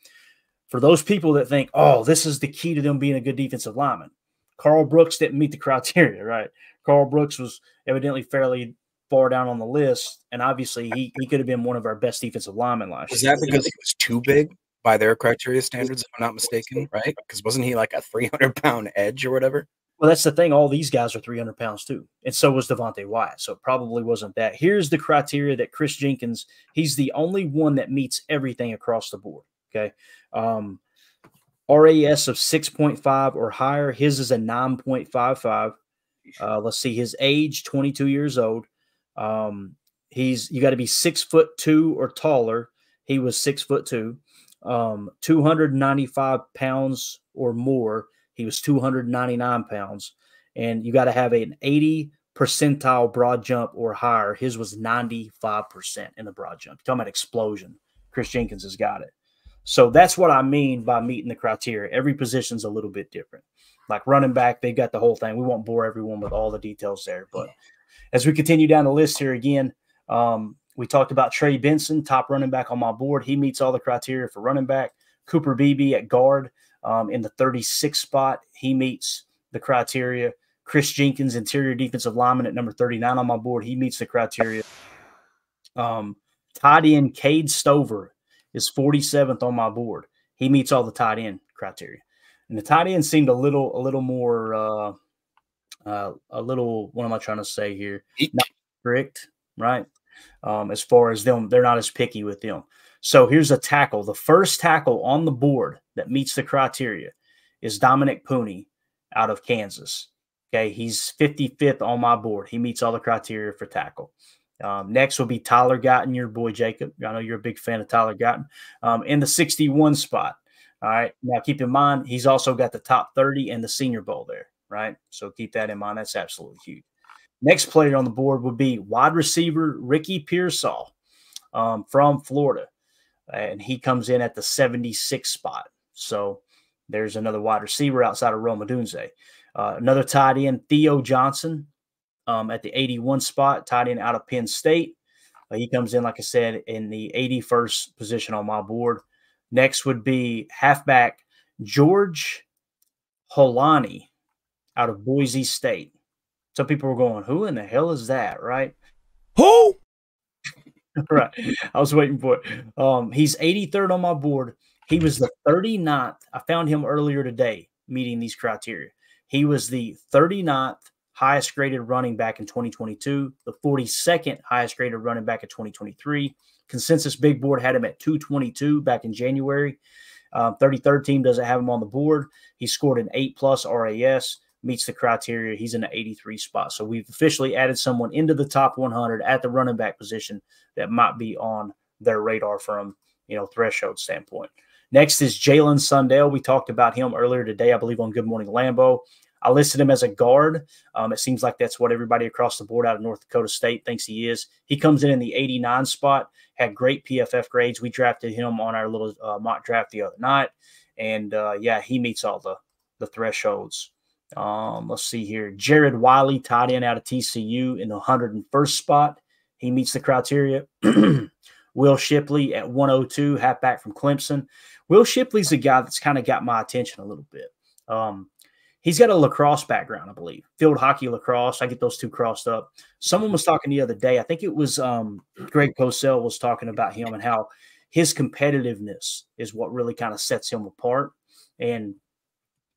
for those people that think, oh, this is the key to them being a good defensive lineman, Karl Brooks didn't meet the criteria, right? Karl Brooks was evidently fairly far down on the list, and obviously he, he could have been one of our best defensive linemen last was year. Was that because he was too big by their criteria standards, if I'm not mistaken, right? Because wasn't he like a 300 pound edge or whatever? Well, that's the thing. All these guys are 300 pounds too. And so was Devonte Wyatt. So it probably wasn't that. Here's the criteria that Kris Jenkins, he's the only one that meets everything across the board. Okay. Um, RAS of 6.5 or higher. His is a 9.55. Uh, let's see. His age, 22 years old. Um, he's, you got to be six foot two or taller. He was six foot two. Um, 295 pounds or more he was 299 pounds, and you got to have an 80 percentile broad jump or higher. His was 95% in the broad jump. You're talking about explosion. Kris Jenkins has got it. So that's what I mean by meeting the criteria. Every position's a little bit different. Like running back, they've got the whole thing. We won't bore everyone with all the details there. But as we continue down the list here again, um, we talked about Trey Benson, top running back on my board. He meets all the criteria for running back. Cooper Beebe at guard um, in the 36th spot. He meets the criteria. Kris Jenkins, interior defensive lineman at number 39 on my board. He meets the criteria. Um, tight end Cade Stover is 47th on my board. He meets all the tight end criteria. And the tight end seemed a little, a little more, uh, uh, a little. What am I trying to say here? Not strict, right? Um, as far as them, they're not as picky with them. So here's a tackle. The first tackle on the board that meets the criteria is Dominick Puni out of Kansas. Okay, he's 55th on my board. He meets all the criteria for tackle. Um, next will be Tyler Guyton, your boy Jacob. I know you're a big fan of Tyler Guyton um, in the 61 spot. All right. Now keep in mind he's also got the top 30 and the Senior Bowl there. Right. So keep that in mind. That's absolutely huge. Next player on the board would be wide receiver Ricky Pearsall um, from Florida, and he comes in at the 76 spot. So there's another wide receiver outside of Roma Odunze. Uh, another tight end, Theo Johnson, um, at the 81 spot, tight end out of Penn State. Uh, he comes in, like I said, in the 81st position on my board. Next would be halfback George Holani out of Boise State. Some people were going, "Who in the hell is that?" Right? Who? right. I was waiting for it. Um, he's 83rd on my board. He was the 39th. I found him earlier today meeting these criteria. He was the 39th highest graded running back in 2022, the 42nd highest graded running back in 2023. Consensus Big Board had him at 222 back in January. Um, 33rd team doesn't have him on the board. He scored an 8 plus RAS, meets the criteria. He's in the 83 spot. So we've officially added someone into the top 100 at the running back position that might be on their radar from, you know, threshold standpoint. Next is Jalen Sundell. We talked about him earlier today, I believe, on Good Morning Lambo. I listed him as a guard. Um, it seems like that's what everybody across the board out of North Dakota State thinks he is. He comes in in the 89 spot, had great PFF grades. We drafted him on our little uh, mock draft the other night. And uh, yeah, he meets all the, the thresholds. Um, let's see here. Jared Wiley, tight end out of TCU in the 101st spot. He meets the criteria. Will Shipley at 102, halfback from Clemson. Will Shipley's a guy that's kind of got my attention a little bit. Um, he's got a lacrosse background, I believe. Field hockey, lacrosse. I get those two crossed up. Someone was talking the other day. I think it was um, Greg Cosell was talking about him and how his competitiveness is what really kind of sets him apart. And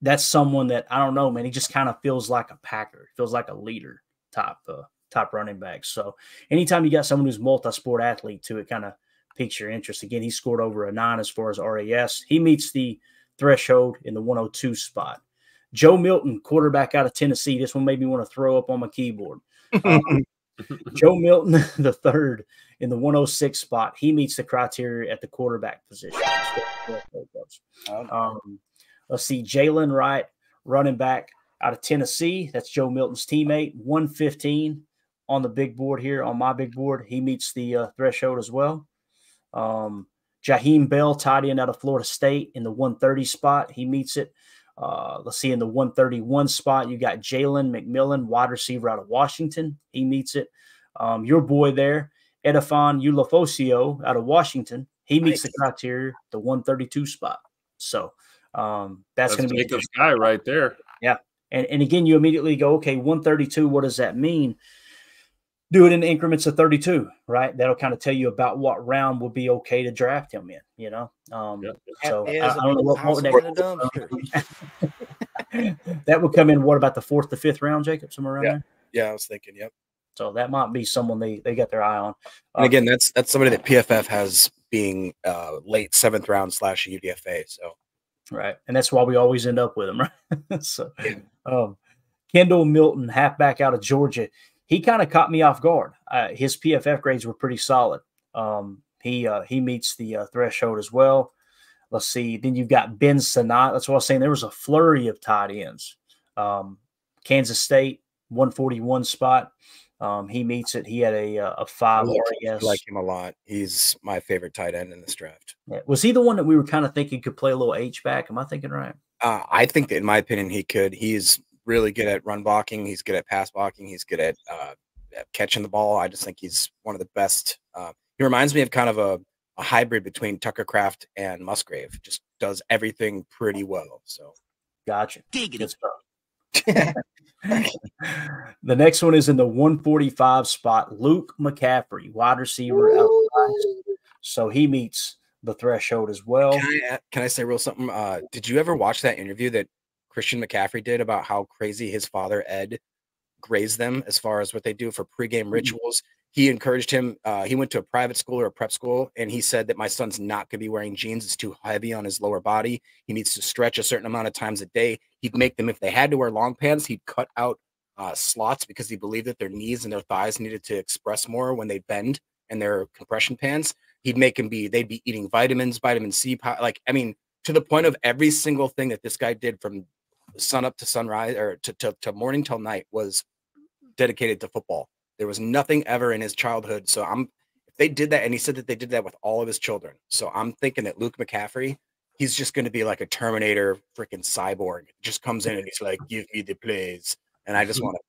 that's someone that I don't know, man. He just kind of feels like a packer, feels like a leader top uh, type running back. So anytime you got someone who's multi-sport athlete to it, kind of piques your interest. Again, he scored over a nine as far as RAS. He meets the threshold in the 102 spot. Joe Milton, quarterback out of Tennessee. This one made me want to throw up on my keyboard. Um, Joe Milton, the third in the 106 spot. He meets the criteria at the quarterback position. Um, let's see, Jaylen Wright, running back out of Tennessee. That's Joe Milton's teammate. 115 on the big board here, on my big board. He meets the uh, threshold as well. Um, Jaheim Bell, tied in out of Florida State in the 130 spot. He meets it. Uh, let's see, in the 131 spot, you got Jalen McMillan, wide receiver out of Washington. He meets it. Um, your boy there, Edifon Ulofoshio out of Washington. He meets nice. the criteria, the 132 spot. So um, that's, that's going to be Jacob's guy right there. Yeah. And, and again, you immediately go, okay, 132, what does that mean? do it in increments of 32, right? That'll kind of tell you about what round would be okay to draft him in, you know? Um, yep. So I, I, don't know what, what that, that would come in. What about the fourth to fifth round, Jacob? Somewhere around yeah. there? Yeah, I was thinking, yep. So that might be someone they, they got their eye on. And um, again, that's that's somebody that PFF has being uh, late seventh round slash UDFA. So right, and that's why we always end up with them, right? so, yeah. um, Kendall Milton, halfback out of Georgia he kind of caught me off guard. Uh, his PFF grades were pretty solid. Um, he uh, he meets the uh, threshold as well. Let's see. Then you've got Ben Sinnott. That's what I was saying. There was a flurry of tight ends. Um, Kansas State, 141 spot. Um, he meets it. He had a uh, a five I like, like him a lot. He's my favorite tight end in this draft. Yeah. Was he the one that we were kind of thinking could play a little H back? Am I thinking right? Uh, I think that, in my opinion, he could. He's really good at run blocking. He's good at pass blocking. He's good at, uh, at catching the ball. I just think he's one of the best. Uh, he reminds me of kind of a, a hybrid between Tucker Kraft and Musgrave. Just does everything pretty well. So, gotcha. the next one is in the 145 spot. Luke McCaffrey, wide receiver. So he meets the threshold as well. Can I, can I say real something? Uh, did you ever watch that interview that Christian McCaffrey did about how crazy his father Ed grazed them as far as what they do for pregame mm-hmm. rituals? He encouraged him. Uh, he went to a private school or a prep school, and he said that my son's not going to be wearing jeans. It's too heavy on his lower body. He needs to stretch a certain amount of times a day. He'd make them if they had to wear long pants. He'd cut out uh, slots because he believed that their knees and their thighs needed to express more when they bend in their compression pants. He'd make them be, they'd be eating vitamins, vitamin C, like, I mean, to the point of every single thing that this guy did from sun up to sunrise or to, to, to morning till night was dedicated to football. There was nothing ever in his childhood. So I'm, if they did that, and he said that they did that with all of his children. So I'm thinking that Luke McCaffrey, he's just going to be like a Terminator freaking cyborg. Just comes in and he's like, give me the plays and I just want to.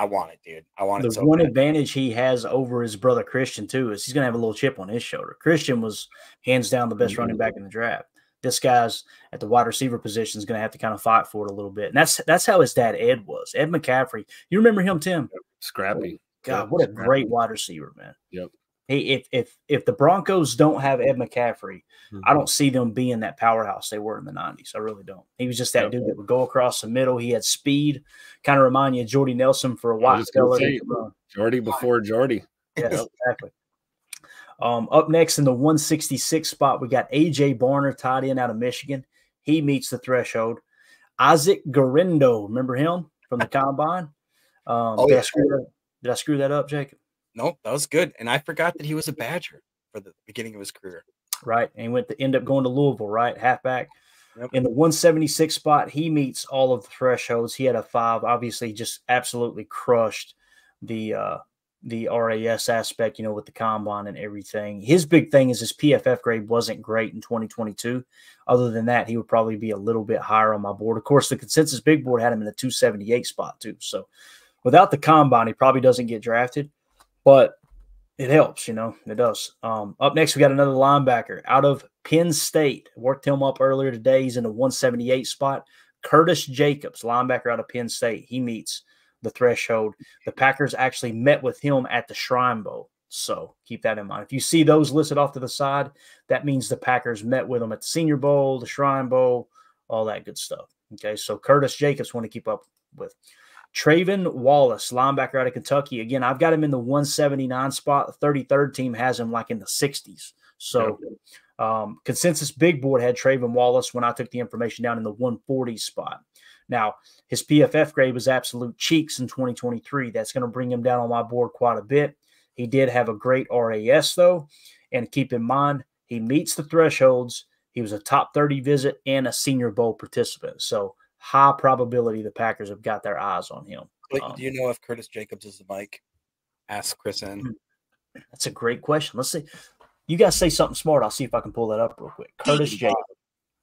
I want it, dude. I want the it. The so one bad. advantage he has over his brother Christian too is he's gonna have a little chip on his shoulder. Christian was hands down the best mm-hmm. running back in the draft. This guy's at the wide receiver position is going to have to kind of fight for it a little bit, and that's that's how his dad Ed was. Ed McCaffrey, you remember him, Tim? Scrappy. God, yep. what a great wide receiver, man. Yep. Hey, if if if the Broncos don't have Ed McCaffrey, mm-hmm. I don't see them being that powerhouse they were in the '90s. I really don't. He was just that yep. dude that would go across the middle. He had speed, kind of remind you of Jordy Nelson for a white fella. Jordy before Jordy. Yes, exactly. Um, up next in the 166 spot, we got AJ Barner, tied in out of Michigan. He meets the threshold. Isaac Guerendo, remember him from the combine? Um, oh, yeah. I screw that, did I screw that up, Jacob? Nope, that was good. And I forgot that he was a Badger for the beginning of his career. Right. And he went to end up going to Louisville, right? Halfback. Yep. In the 176 spot, he meets all of the thresholds. He had a five, obviously, just absolutely crushed the uh the RAS aspect, you know, with the combine and everything. His big thing is his PFF grade wasn't great in 2022. Other than that, he would probably be a little bit higher on my board. Of course, the consensus big board had him in the 278 spot too. So without the combine, he probably doesn't get drafted but it helps, you know, it does. Um, up next, we got another linebacker out of Penn State. Worked him up earlier today. He's in the 178 spot. Curtis Jacobs, linebacker out of Penn State. He meets the threshold. The Packers actually met with him at the Shrine Bowl. So keep that in mind. If you see those listed off to the side, that means the Packers met with him at the Senior Bowl, the Shrine Bowl, all that good stuff. Okay, so Curtis Jacobs want to keep up with. Trevin Wallace, linebacker out of Kentucky. Again, I've got him in the 179 spot. The 33rd team has him like in the 60s. So um, consensus big board had Trevin Wallace when I took the information down in the 140 spot. Now, his PFF grade was absolute cheeks in 2023. That's going to bring him down on my board quite a bit. He did have a great RAS, though. And keep in mind, he meets the thresholds. He was a top 30 visit and a Senior Bowl participant. So high probability the Packers have got their eyes on him. Um, do you know if Curtis Jacobs is the Mike? Ask Chris in. Hmm. That's a great question. Let's see. You guys say something smart. I'll see if I can pull that up real quick. Curtis Jacobs.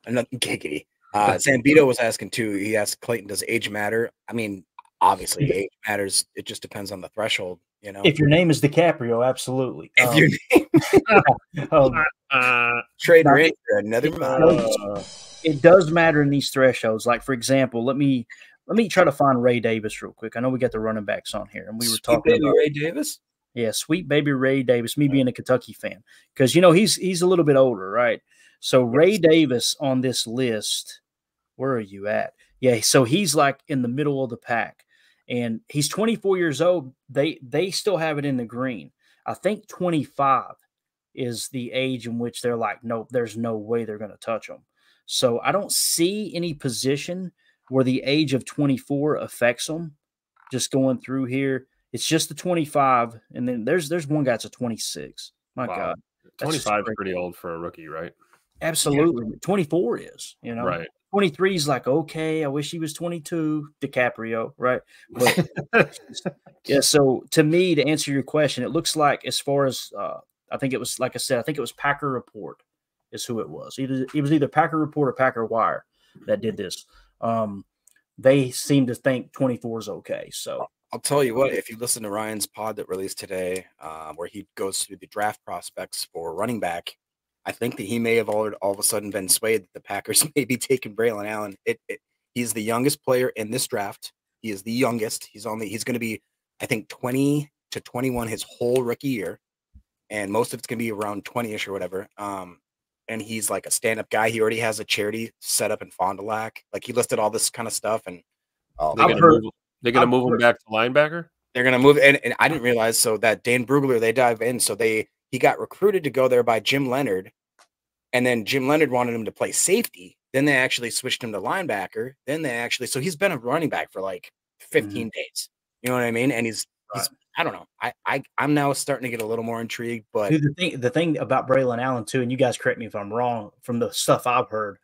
Another giggity. Uh, Zambito was asking too. He asked Clayton, "Does age matter?" I mean, obviously, age matters. It just depends on the threshold. You know, if your name is DiCaprio, absolutely. If um, your name, um, uh, trade another. Uh, it does matter in these thresholds. Like for example, let me let me try to find Ray Davis real quick. I know we got the running backs on here, and we were Sweet talking baby about Ray Davis. Yeah, sweet baby Ray Davis. Me being a Kentucky fan, because you know he's he's a little bit older, right? So Ray Davis on this list, where are you at? Yeah, so he's like in the middle of the pack, and he's 24 years old. They they still have it in the green. I think 25 is the age in which they're like, nope, there's no way they're going to touch him. So I don't see any position where the age of 24 affects them. Just going through here, it's just the 25, and then there's there's one guy that's a 26. My wow. God, 25 is pretty old for a rookie, right? Absolutely. Yeah. 24 is, you know, right. 23 is like, okay, I wish he was 22, DiCaprio, right? But yeah, so to me, to answer your question, it looks like as far as uh, I think it was, like I said, I think it was Packer Report is who it was. Either it was either Packer Report or Packer Wire that did this. Um, they seem to think 24 is okay. So I'll tell you what, if you listen to Ryan's pod that released today, uh, where he goes through the draft prospects for running back, I think that he may have all, all of a sudden been swayed that the Packers may be taking Braylon Allen. It, it, he's the youngest player in this draft. He is the youngest. He's only he's going to be, I think, 20 to 21 his whole rookie year, and most of it's going to be around 20ish or whatever. Um, and he's like a stand-up guy. He already has a charity set up in Fond du Lac. Like he listed all this kind of stuff, and oh, they're gonna, move, they're gonna move him back to linebacker. They're gonna move, and, and I didn't realize so that Dane Brugler they dive in, so they he got recruited to go there by Jim Leonhard, and then Jim Leonhard wanted him to play safety. Then they actually switched him to linebacker. Then they actually so he's been a running back for like 15 mm-hmm. days. You know what I mean? And he's he's I don't know. I, I I'm now starting to get a little more intrigued. But Dude, the thing the thing about Braylon Allen too, and you guys correct me if I'm wrong, from the stuff I've heard,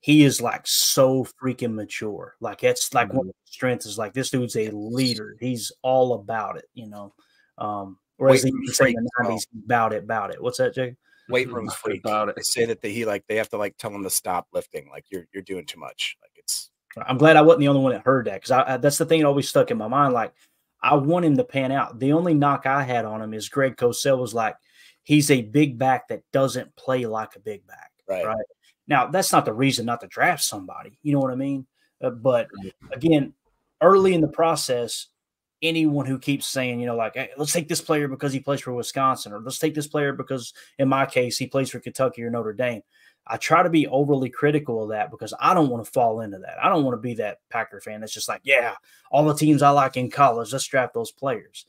he is like so freaking mature. Like that's like mm-hmm. one of the strengths is like this dude's a leader. He's all about it, you know. Um, whereas Weight he say in the 90s about it, about it. What's that, Jake? Weight room freak. About it. They say that they, he like they have to like tell him to stop lifting. Like you're you're doing too much. Like it's. I'm glad I wasn't the only one that heard that because i that's the thing that always stuck in my mind. Like I want him to pan out. The only knock I had on him is Greg Cosell was like, he's a big back that doesn't play like a big back. Right. right? Now, that's not the reason not to draft somebody. You know what I mean? Uh, but again, early in the process, anyone who keeps saying, you know, like, hey, let's take this player because he plays for Wisconsin, or let's take this player because, in my case, he plays for Kentucky or Notre Dame. I try to be overly critical of that because I don't want to fall into that. I don't want to be that Packer fan that's just like, yeah, all the teams I like in college, let's draft those players.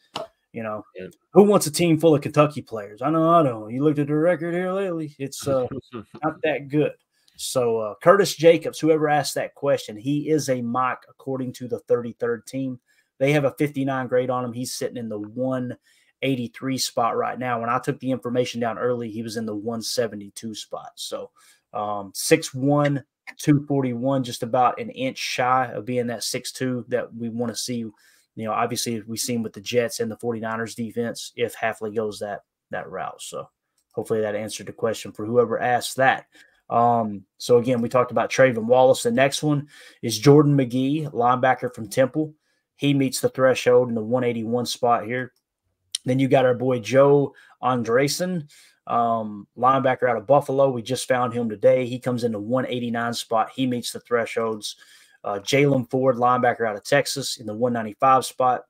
You know, yeah. who wants a team full of Kentucky players? I know, I don't. You looked at the record here lately; it's uh, not that good. So uh, Curtis Jacobs, whoever asked that question, he is a mock according to the 33rd team. They have a 59 grade on him. He's sitting in the 183 spot right now. When I took the information down early, he was in the 172 spot. So um, 6'1, 241, just about an inch shy of being that 6'2 that we want to see. You know, obviously we've seen with the Jets and the 49ers defense if Hafley goes that that route. So hopefully that answered the question for whoever asked that. Um, so again, we talked about Trevin Wallace. The next one is Jordan Magee, linebacker from Temple. He meets the threshold in the 181 spot here. Then you got our boy Joe Andreessen, um, linebacker out of Buffalo. We just found him today. He comes in the 189 spot. He meets the thresholds. Uh, Jaylan Ford, linebacker out of Texas, in the 195 spot.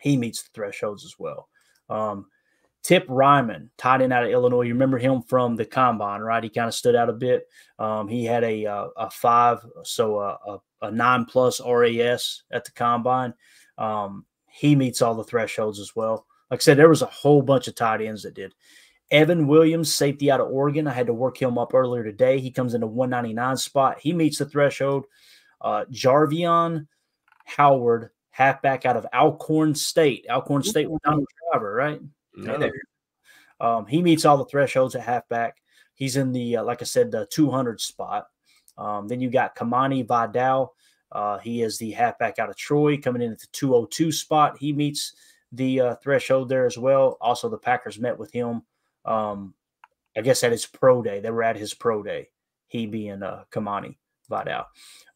He meets the thresholds as well. Um, Tip Reiman, tight end out of Illinois. You remember him from the combine, right? He kind of stood out a bit. Um, he had a, a, uh, a five, so a, a, nine plus RAS at the combine. Um, he meets all the thresholds as well. Like I said, there was a whole bunch of tight ends that did. Evan Williams, safety out of Oregon. I had to work him up earlier today. He comes in a 199 spot. He meets the threshold. Uh, Jarvion Howard, halfback out of Alcorn State. Alcorn State with Donald Driver, right? No. Um, he meets all the thresholds at halfback. He's in the, uh, like I said, the 200 spot. Um, then you got Kamani Vidal. Uh, he is the halfback out of Troy, coming in at the 202 spot. He meets the uh, threshold there as well. Also, the Packers met with him. Um, I guess at his pro day, they were at his pro day. He being uh, Kamani Vidal.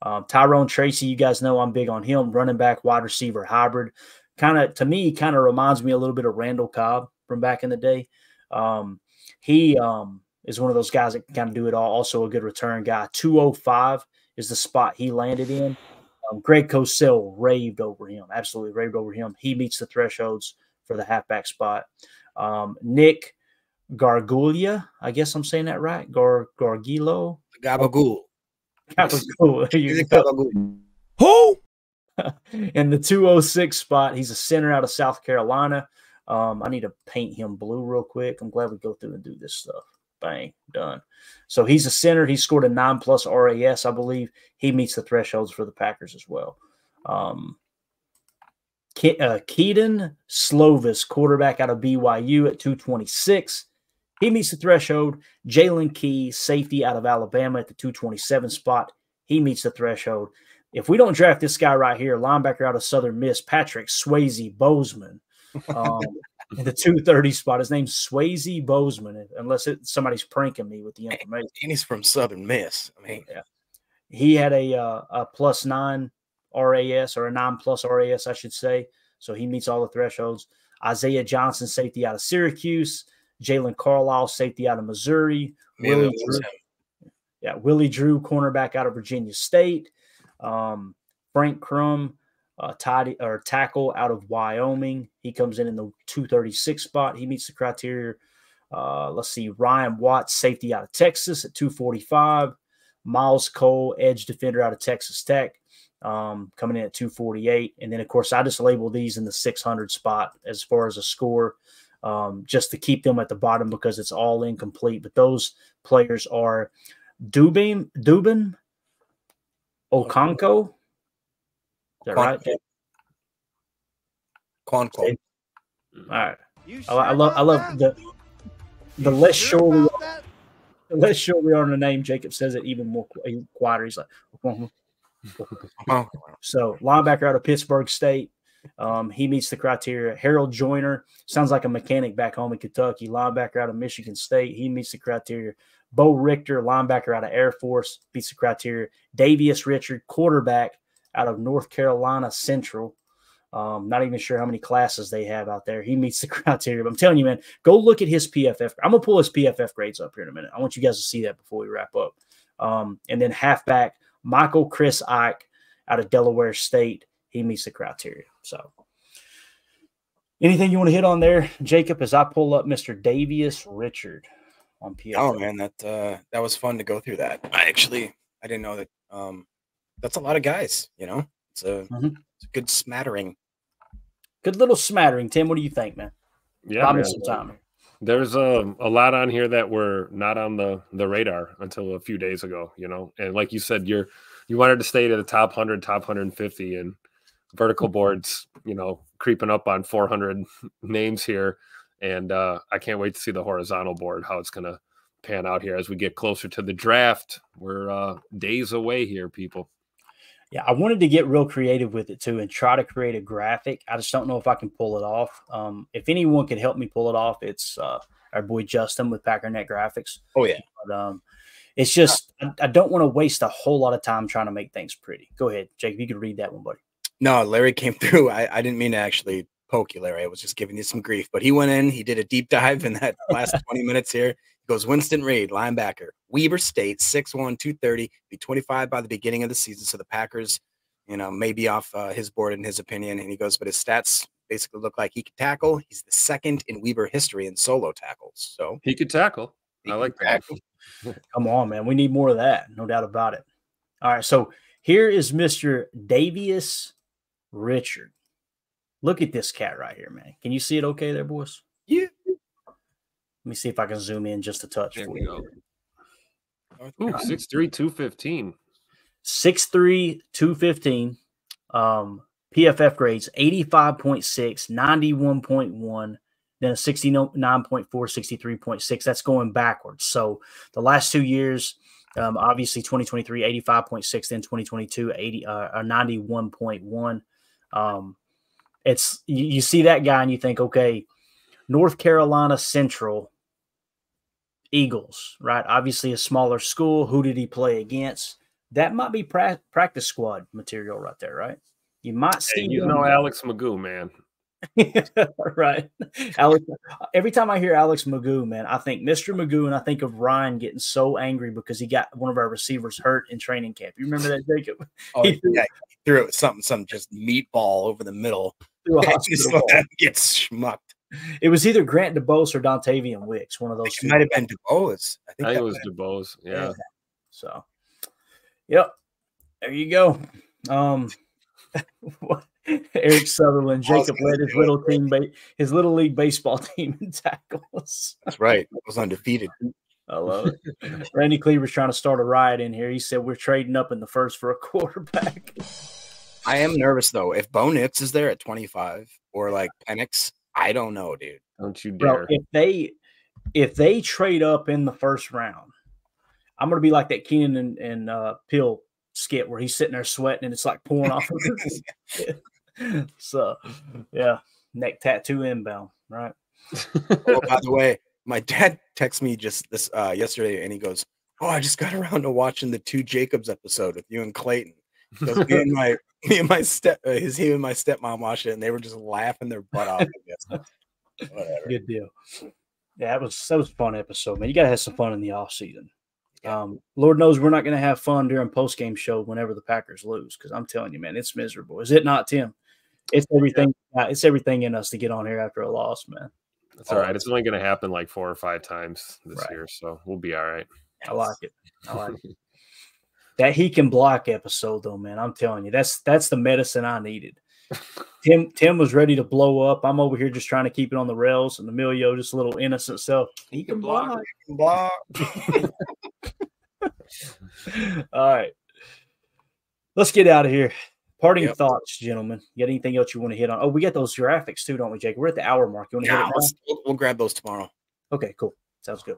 Um, Tyrone Tracy, you guys know I'm big on him. Running back, wide receiver, hybrid kind of to me kind of reminds me a little bit of Randall Cobb from back in the day. Um, he um, is one of those guys that can kind of do it all. Also a good return guy. 205 is the spot he landed in. Um, Greg Cosell raved over him, absolutely raved over him. He meets the thresholds for the halfback spot. Um, Nick Gargulia, I guess I'm saying that right. Gar Gargilo. Gabagool. Gabagool. Who? in the 206 spot, he's a center out of South Carolina. Um, I need to paint him blue real quick. I'm glad we go through and do this stuff. Bang, done. So he's a center. He scored a nine plus RAS, I believe. He meets the thresholds for the Packers as well. Um, Ke- uh, Kedon Slovis, quarterback out of BYU at 226. He meets the threshold. Jaylen Key, safety out of Alabama at the 227 spot. He meets the threshold. If we don't draft this guy right here, linebacker out of Southern Miss, Patrick Swayze Bozeman, um, in the 230 spot, his name's Swayze Bozeman, unless it, somebody's pranking me with the information. And he's from Southern Miss. I mean, yeah. He had a, uh, a plus nine RAS or a nine plus RAS, I should say. So he meets all the thresholds. Isaiah Johnson, safety out of Syracuse. Jaylon Carlies, safety out of Missouri. Willie Drew, yeah, Willie Drew, cornerback out of Virginia State. Um, Frank Crum, uh, tidy, or tackle out of Wyoming. He comes in in the 236 spot. He meets the criteria. Uh, let's see, Ryan Watts, safety out of Texas at 245. Myles Cole, edge defender out of Texas Tech, um, coming in at 248. And then, of course, I just label these in the 600 spot as far as a score, um, just to keep them at the bottom because it's all incomplete. But those players are Dubin, Dubin, Okonko. Is that right? Conco. All right. I, I love I love the the less sure we are, the less sure we are on the name. Jacob says it even more quieter. He's like, Oh, so linebacker out of Pittsburg State. Um, he meets the criteria. Harold Joyner sounds like a mechanic back home in Kentucky. Linebacker out of Michigan State. He meets the criteria. Bo Richter, linebacker out of Air Force, beats the criteria. Davius Richard, quarterback out of North Carolina Central. Um, not even sure how many classes they have out there. He meets the criteria. But I'm telling you, man, go look at his PFF. I'm gonna pull his PFF grades up here in a minute. I want you guys to see that before we wrap up. Um, and then halfback Michael Chris Ike out of Delaware State. He meets the criteria. So, anything you want to hit on there, Jacob? As I pull up Mr. Davius Richard on PFF. Oh man, that uh, that was fun to go through that. I actually I didn't know that. Um, that's a lot of guys. You know, it's a, Mhm. it's a good smattering. Good little smattering. Tim, what do you think, man? Yeah, Buy me man. some time. There's a, a lot on here that were not on the, the radar until a few days ago, you know. And like you said, you're you wanted to stay to the top 100, top 150 and vertical boards, you know, creeping up on 400 names here and uh I can't wait to see the horizontal board how it's going to pan out here as we get closer to the draft. We're uh days away here, people. Yeah, I wanted to get real creative with it too and try to create a graphic. I just don't know if I can pull it off. Um, if anyone could help me pull it off, it's uh, our boy Justin with Packernet Graphics. Oh yeah, But um, it's just I, I don't want to waste a whole lot of time trying to make things pretty. Go ahead, Jake. If you could read that one, buddy. no, Larry came through. I, I didn't mean to actually poke you, Larry. I was just giving you some grief, but he went in. He did a deep dive in that last 20 minutes here. He goes Winston Reid, linebacker, Weber State, 6'1", 230, be 25 by the beginning of the season. So the Packers, you know, may be off uh, his board in his opinion. And he goes, but his stats basically look like he can tackle. He's the second in Weber history in solo tackles. So He could tackle. he I can like that. tackle. Come on, man. We need more of that. No doubt about it. All right. So here is Mr. Davius Richard. Look at this cat right here, man. Can you see it okay there, boys? Yeah. Let me see if I can zoom in just a touch There for we you. go. North Ooh, Carolina. 6'3", 215. 6'3, 215. Um, PFF grades 85.6, 91.1, then a 69.4, 63.6. That's going backwards. So the last two years, um, obviously 2023, 85.6, then 2022, 80, uh, uh, 91.1. Um, it's you, you see that guy and you think, okay, North Carolina Central Eagles, right? Obviously a smaller school. Who did he play against? That might be pra- practice squad material right there, right? You might see Hey, you him- know Alex McGough, man. right. Alex, every time I hear Alex McGough, man, I think Mr. Magoo and I think of Ryan getting so angry because he got one of our receivers hurt in training camp. You remember that, Jacob? Oh, He threw- yeah, he threw it something, some just meatball over the middle. Through a hospital let ball. schmucked. It was either Grant DuBose or Dontayvion Wicks, one of those it might have been DuBose. I I think, think it was might DuBose. Yeah. So, yep, there you go. Um, Eric Sutherland, Jacob gonna led his little team, ba- his little league baseball team in tackles. That's right. It was undefeated. I love it. Randy Cleaver's trying to start a riot in here. He said we're trading up in the first for a quarterback. I am nervous though. If Bo Nix is there at 25 or like Penix, I don't know, dude. Don't you Bro, dare. if they if they trade up in the first round, I'm gonna be like that Keenan and, and uh Peele skit where he's sitting there sweating and it's like pouring off of him. so yeah, neck tattoo inbound, right? oh, by the way, my dad texted me just this uh yesterday and he goes, Oh, I just got around to watching the two Jacobs episode with you and Clayton. He me and my me and my step uh, his he and my stepmom watched it and they were just laughing their butt off. I guess. Whatever. Good deal. Yeah, that was that was a fun episode, man. You gotta have some fun in the off season. Um, Lord knows we're not gonna have fun during post game show whenever the Packers lose, because I'm telling you, man, it's miserable. Is it not, Tim? It's everything. uh, it's everything in us to get on here after a loss, man. That's all right. It's only going to happen like four or five times this Right. year, so we'll be all right. I like it. I like it. That he can block episode though, man. I'm telling you, that's that's the medicine I needed. Tim Tim was ready to blow up. I'm over here just trying to keep it on the rails, and Emilio just a little innocent self. He can block. Block. All right. Let's get out of here. Parting Yep. thoughts, gentlemen. You got anything else you want to hit on? Oh, we got those graphics too, don't we, Jake? We're at the hour mark. You want to Yeah, hit it now? we'll, we'll grab those tomorrow. Okay, cool. Sounds good.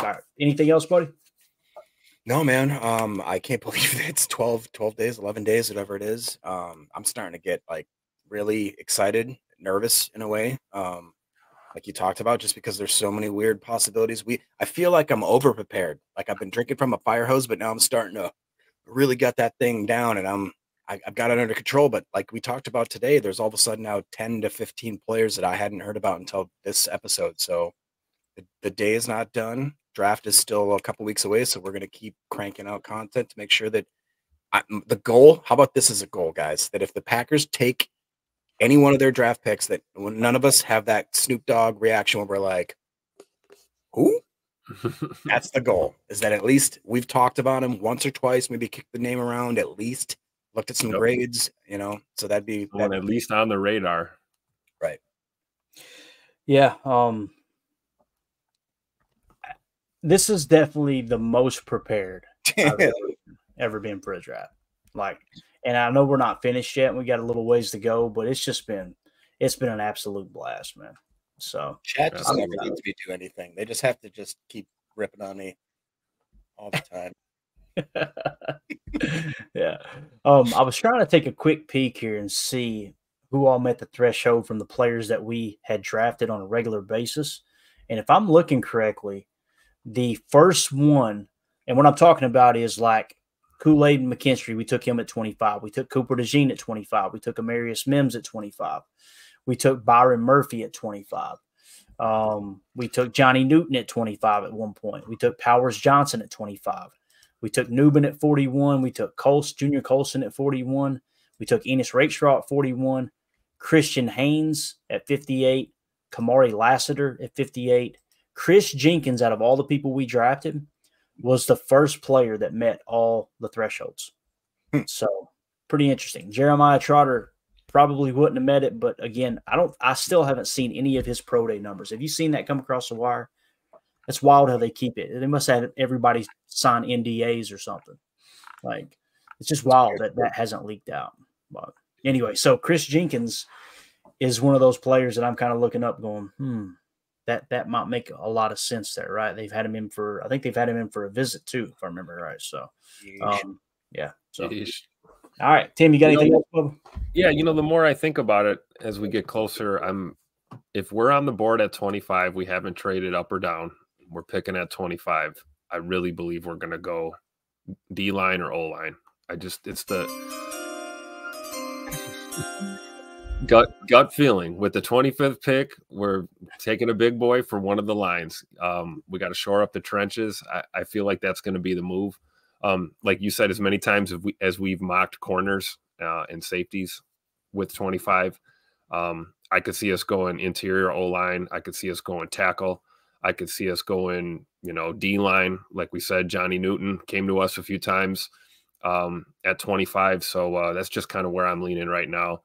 All right. Anything else, buddy? No, man. Um, I can't believe it's 12, 12 days, 11 days, whatever it is. Um, I'm starting to get like really excited, nervous in a way. Um, like you talked about, just because there's so many weird possibilities. We, I feel like I'm over prepared. Like I've been drinking from a fire hose, but now I'm starting to really get that thing down and I'm, I, I've got it under control. But like we talked about today, there's all of a sudden now 10 to 15 players that I hadn't heard about until this episode. So the, the day is not done. Draft is still a couple weeks away, so we're going to keep cranking out content to make sure that I, m- the goal. How about this as a goal, guys? That if the Packers take any one of their draft picks, that none of us have that Snoop Dogg reaction where we're like, "Who?" That's the goal. Is that at least we've talked about him once or twice, maybe kicked the name around, at least looked at some Yep. grades, you know. So that'd be that'd at least on the radar. Right? Yeah. Um this is definitely the most prepared I've ever, ever been for a draft. Like, and I know we're not finished yet. We got a little ways to go, but it's just been it's been an absolute blast, man. So Chat just I'm never excited. needs to be do anything. They just have to just keep ripping on me all the time. yeah. Um, I was trying to take a quick peek here and see who all met the threshold from the players that we had drafted on a regular basis. And if I'm looking correctly, the first one, and what I'm talking about is like Kool-Aid and McKinstry, we took him at 25. We took Cooper DeJean at 25. We took Amarius Mims at 25. We took Byron Murphy at 25. Um, we took Johnny Newton at 25 at one point. We took Powers Johnson at 25. We took Newbin at 41. We took Coles, Junior Colson at 41. We took Ennis Rakestraw at 41. Christian Haynes at 58. Kamari Lassiter at 58. Kris Jenkins, out of all the people we drafted, was the first player that met all the thresholds. Hmm. So pretty interesting. Jeremiah Trotter probably wouldn't have met it, but again, I don't I still haven't seen any of his pro day numbers. Have you seen that come across the wire? It's wild how they keep it. They must have everybody sign NDAs or something. Like it's just wild that that hasn't leaked out. But anyway, so Kris Jenkins is one of those players that I'm kind of looking up, going, hmm, that that might make a lot of sense there, right? They've had him in for, I think they've had him in for a visit too, if I remember right. So, um, yeah. So, Yeesh. all right, Tim, you got You know, anything else? Yeah, you know, the more I think about it as we get closer, I'm if we're on the board at 25, we haven't traded up or down. We're picking at 25. I really believe we're going to go D line or O line. I just it's the gut gut feeling with the 25th pick. We're taking a big boy for one of the lines. Um, we got to shore up the trenches. I, I feel like that's going to be the move. Um, like you said, as many times as, we, as we've mocked corners uh, and safeties with 25, um, I could see us going interior O line. I could see us going tackle. I could see us going, you know, D line. Like we said, Johnny Newton came to us a few times um, at 25. So uh, that's just kind of where I'm leaning right now.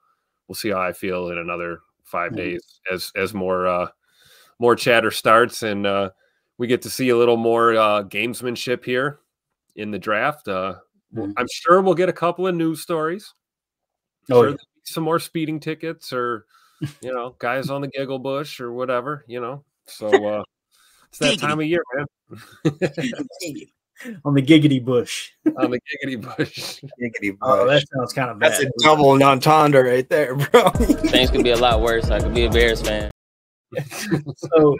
We'll see how I feel in another 5 Mhm. days as as more uh, more chatter starts and uh, we get to see a little more uh, gamesmanship here in the draft. Uh, Mhm. I'm sure we'll get a couple of news stories. Oh, Sure yeah. some more speeding tickets or you know guys on the giggle bush or whatever you know so uh it's that time of year man on the giggity bush. on the giggity bush Giggity Oh, bush. that sounds kind of bad. That's a double entendre right there, bro. Things could be a lot worse. I could be a Bears fan. so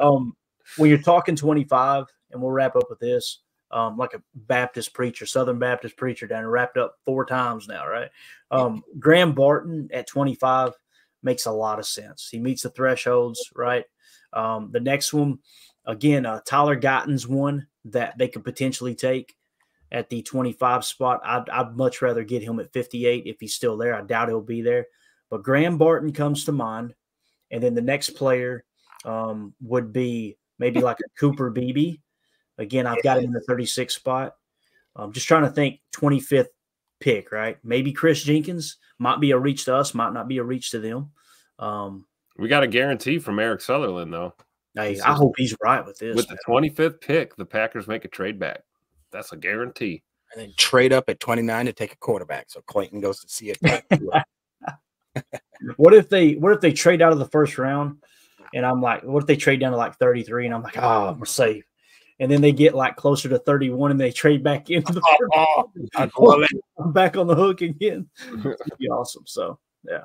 um when you're talking 25 and we'll wrap up with this um like a baptist preacher southern baptist preacher down and wrapped up four times now right um graham barton at 25 makes a lot of sense he meets the thresholds right um the next one again uh, tyler Guyton's one that they could potentially take at the 25 spot I'd, I'd much rather get him at 58 if he's still there i doubt he'll be there but graham barton comes to mind and then the next player um, would be maybe like a Cooper Beebe. Again, I've got him in the 36 spot. I'm just trying to think 25th pick, right? Maybe Kris Jenkins might be a reach to us, might not be a reach to them. Um, we got a guarantee from Eric Sutherland, though. Hey, I hope he's right with this. With man. the 25th pick, the Packers make a trade back. That's a guarantee. And then trade up at 29 to take a quarterback. So Clayton goes to see it. what if they what if they trade out of the first round and I'm like, what if they trade down to like 33 and I'm like, ah, oh, we're safe. And then they get like closer to 31 and they trade back into the oh, oh, I'm back on the hook again. It'd be awesome. So yeah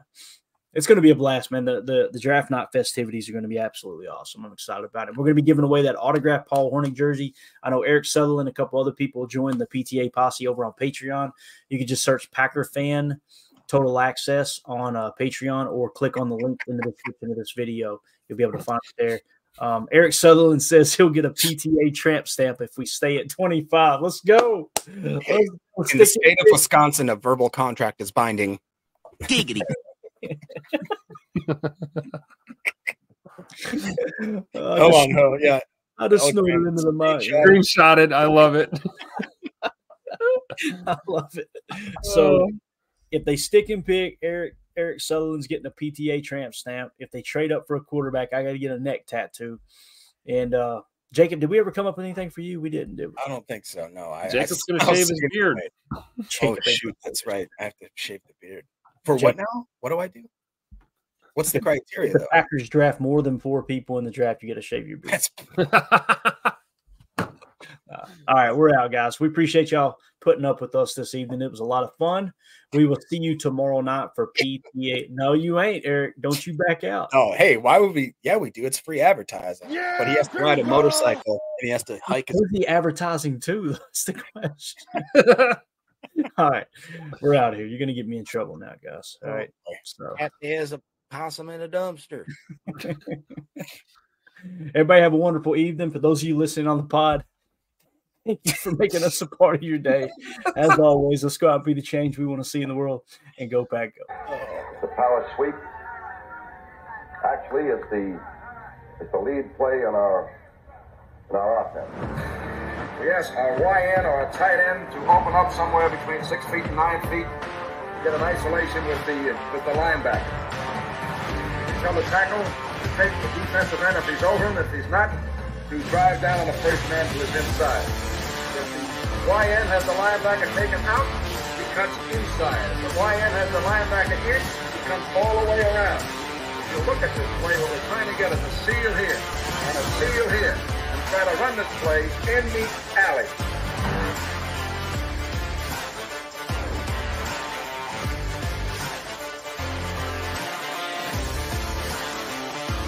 it's going to be a blast, man. The, the the draft night festivities are going to be absolutely awesome. I'm excited about it. We're going to be giving away that autographed Paul Hornung jersey. I know Eric Sutherland, a couple other people joined the PTA posse over on Patreon. You can just search Packer fan total access on uh, Patreon or click on the link in the description of this video. You'll be able to find it there. Um, Eric Sutherland says he'll get a PTA tramp stamp if we stay at 25. Let's go. Let's, let's in the state of Wisconsin, a verbal contract is binding. Giggity. Oh, on, no, yeah. I just okay. snorted into the mic. Screenshotted. I love it. I love it. So, oh. if they stick and pick Eric Eric Sutherland's getting a PTA tramp stamp. If they trade up for a quarterback, I got to get a neck tattoo. And uh Jacob, did we ever come up with anything for you? We didn't, did we? I don't think so. No. I, Jacob's gonna shave his beard. Oh shoot, that's right. I have to shave the beard. For what now? What do I do? What's the criteria? If the? Packers draft more than four people in the draft, you get to shave your beard. uh, all right, we're out, guys. We appreciate y'all putting up with us this evening. It was a lot of fun. We will see you tomorrow night for PTA. No, you ain't, Eric. Don't you back out. Oh, hey, why would we? Yeah, we do. It's free advertising. Yeah, but he has to ride a motorcycle and he has to hike. Who's the advertising too? That's the question. All right, we're out here. You're gonna get me in trouble now, guys. All oh, right. So there's a possum in a dumpster. Everybody have a wonderful evening. For those of you listening on the pod, thank you for making us a part of your day. As always, let's go out and be the change we want to see in the world and go Pack go. Oh. The power sweep actually is the it's the lead play in our in our offense. Yes, a YN or a tight end to open up somewhere between six feet and nine feet. Get an isolation with the with the linebacker. Tell the tackle to take the defensive end if he's over him. If he's not, to drive down on the first man to his inside. If the YN has the linebacker taken out, he cuts inside. If the YN has the linebacker in, he comes all the way around. If you look at this play, we're trying to get a seal here and a seal here got to run this play in the alley.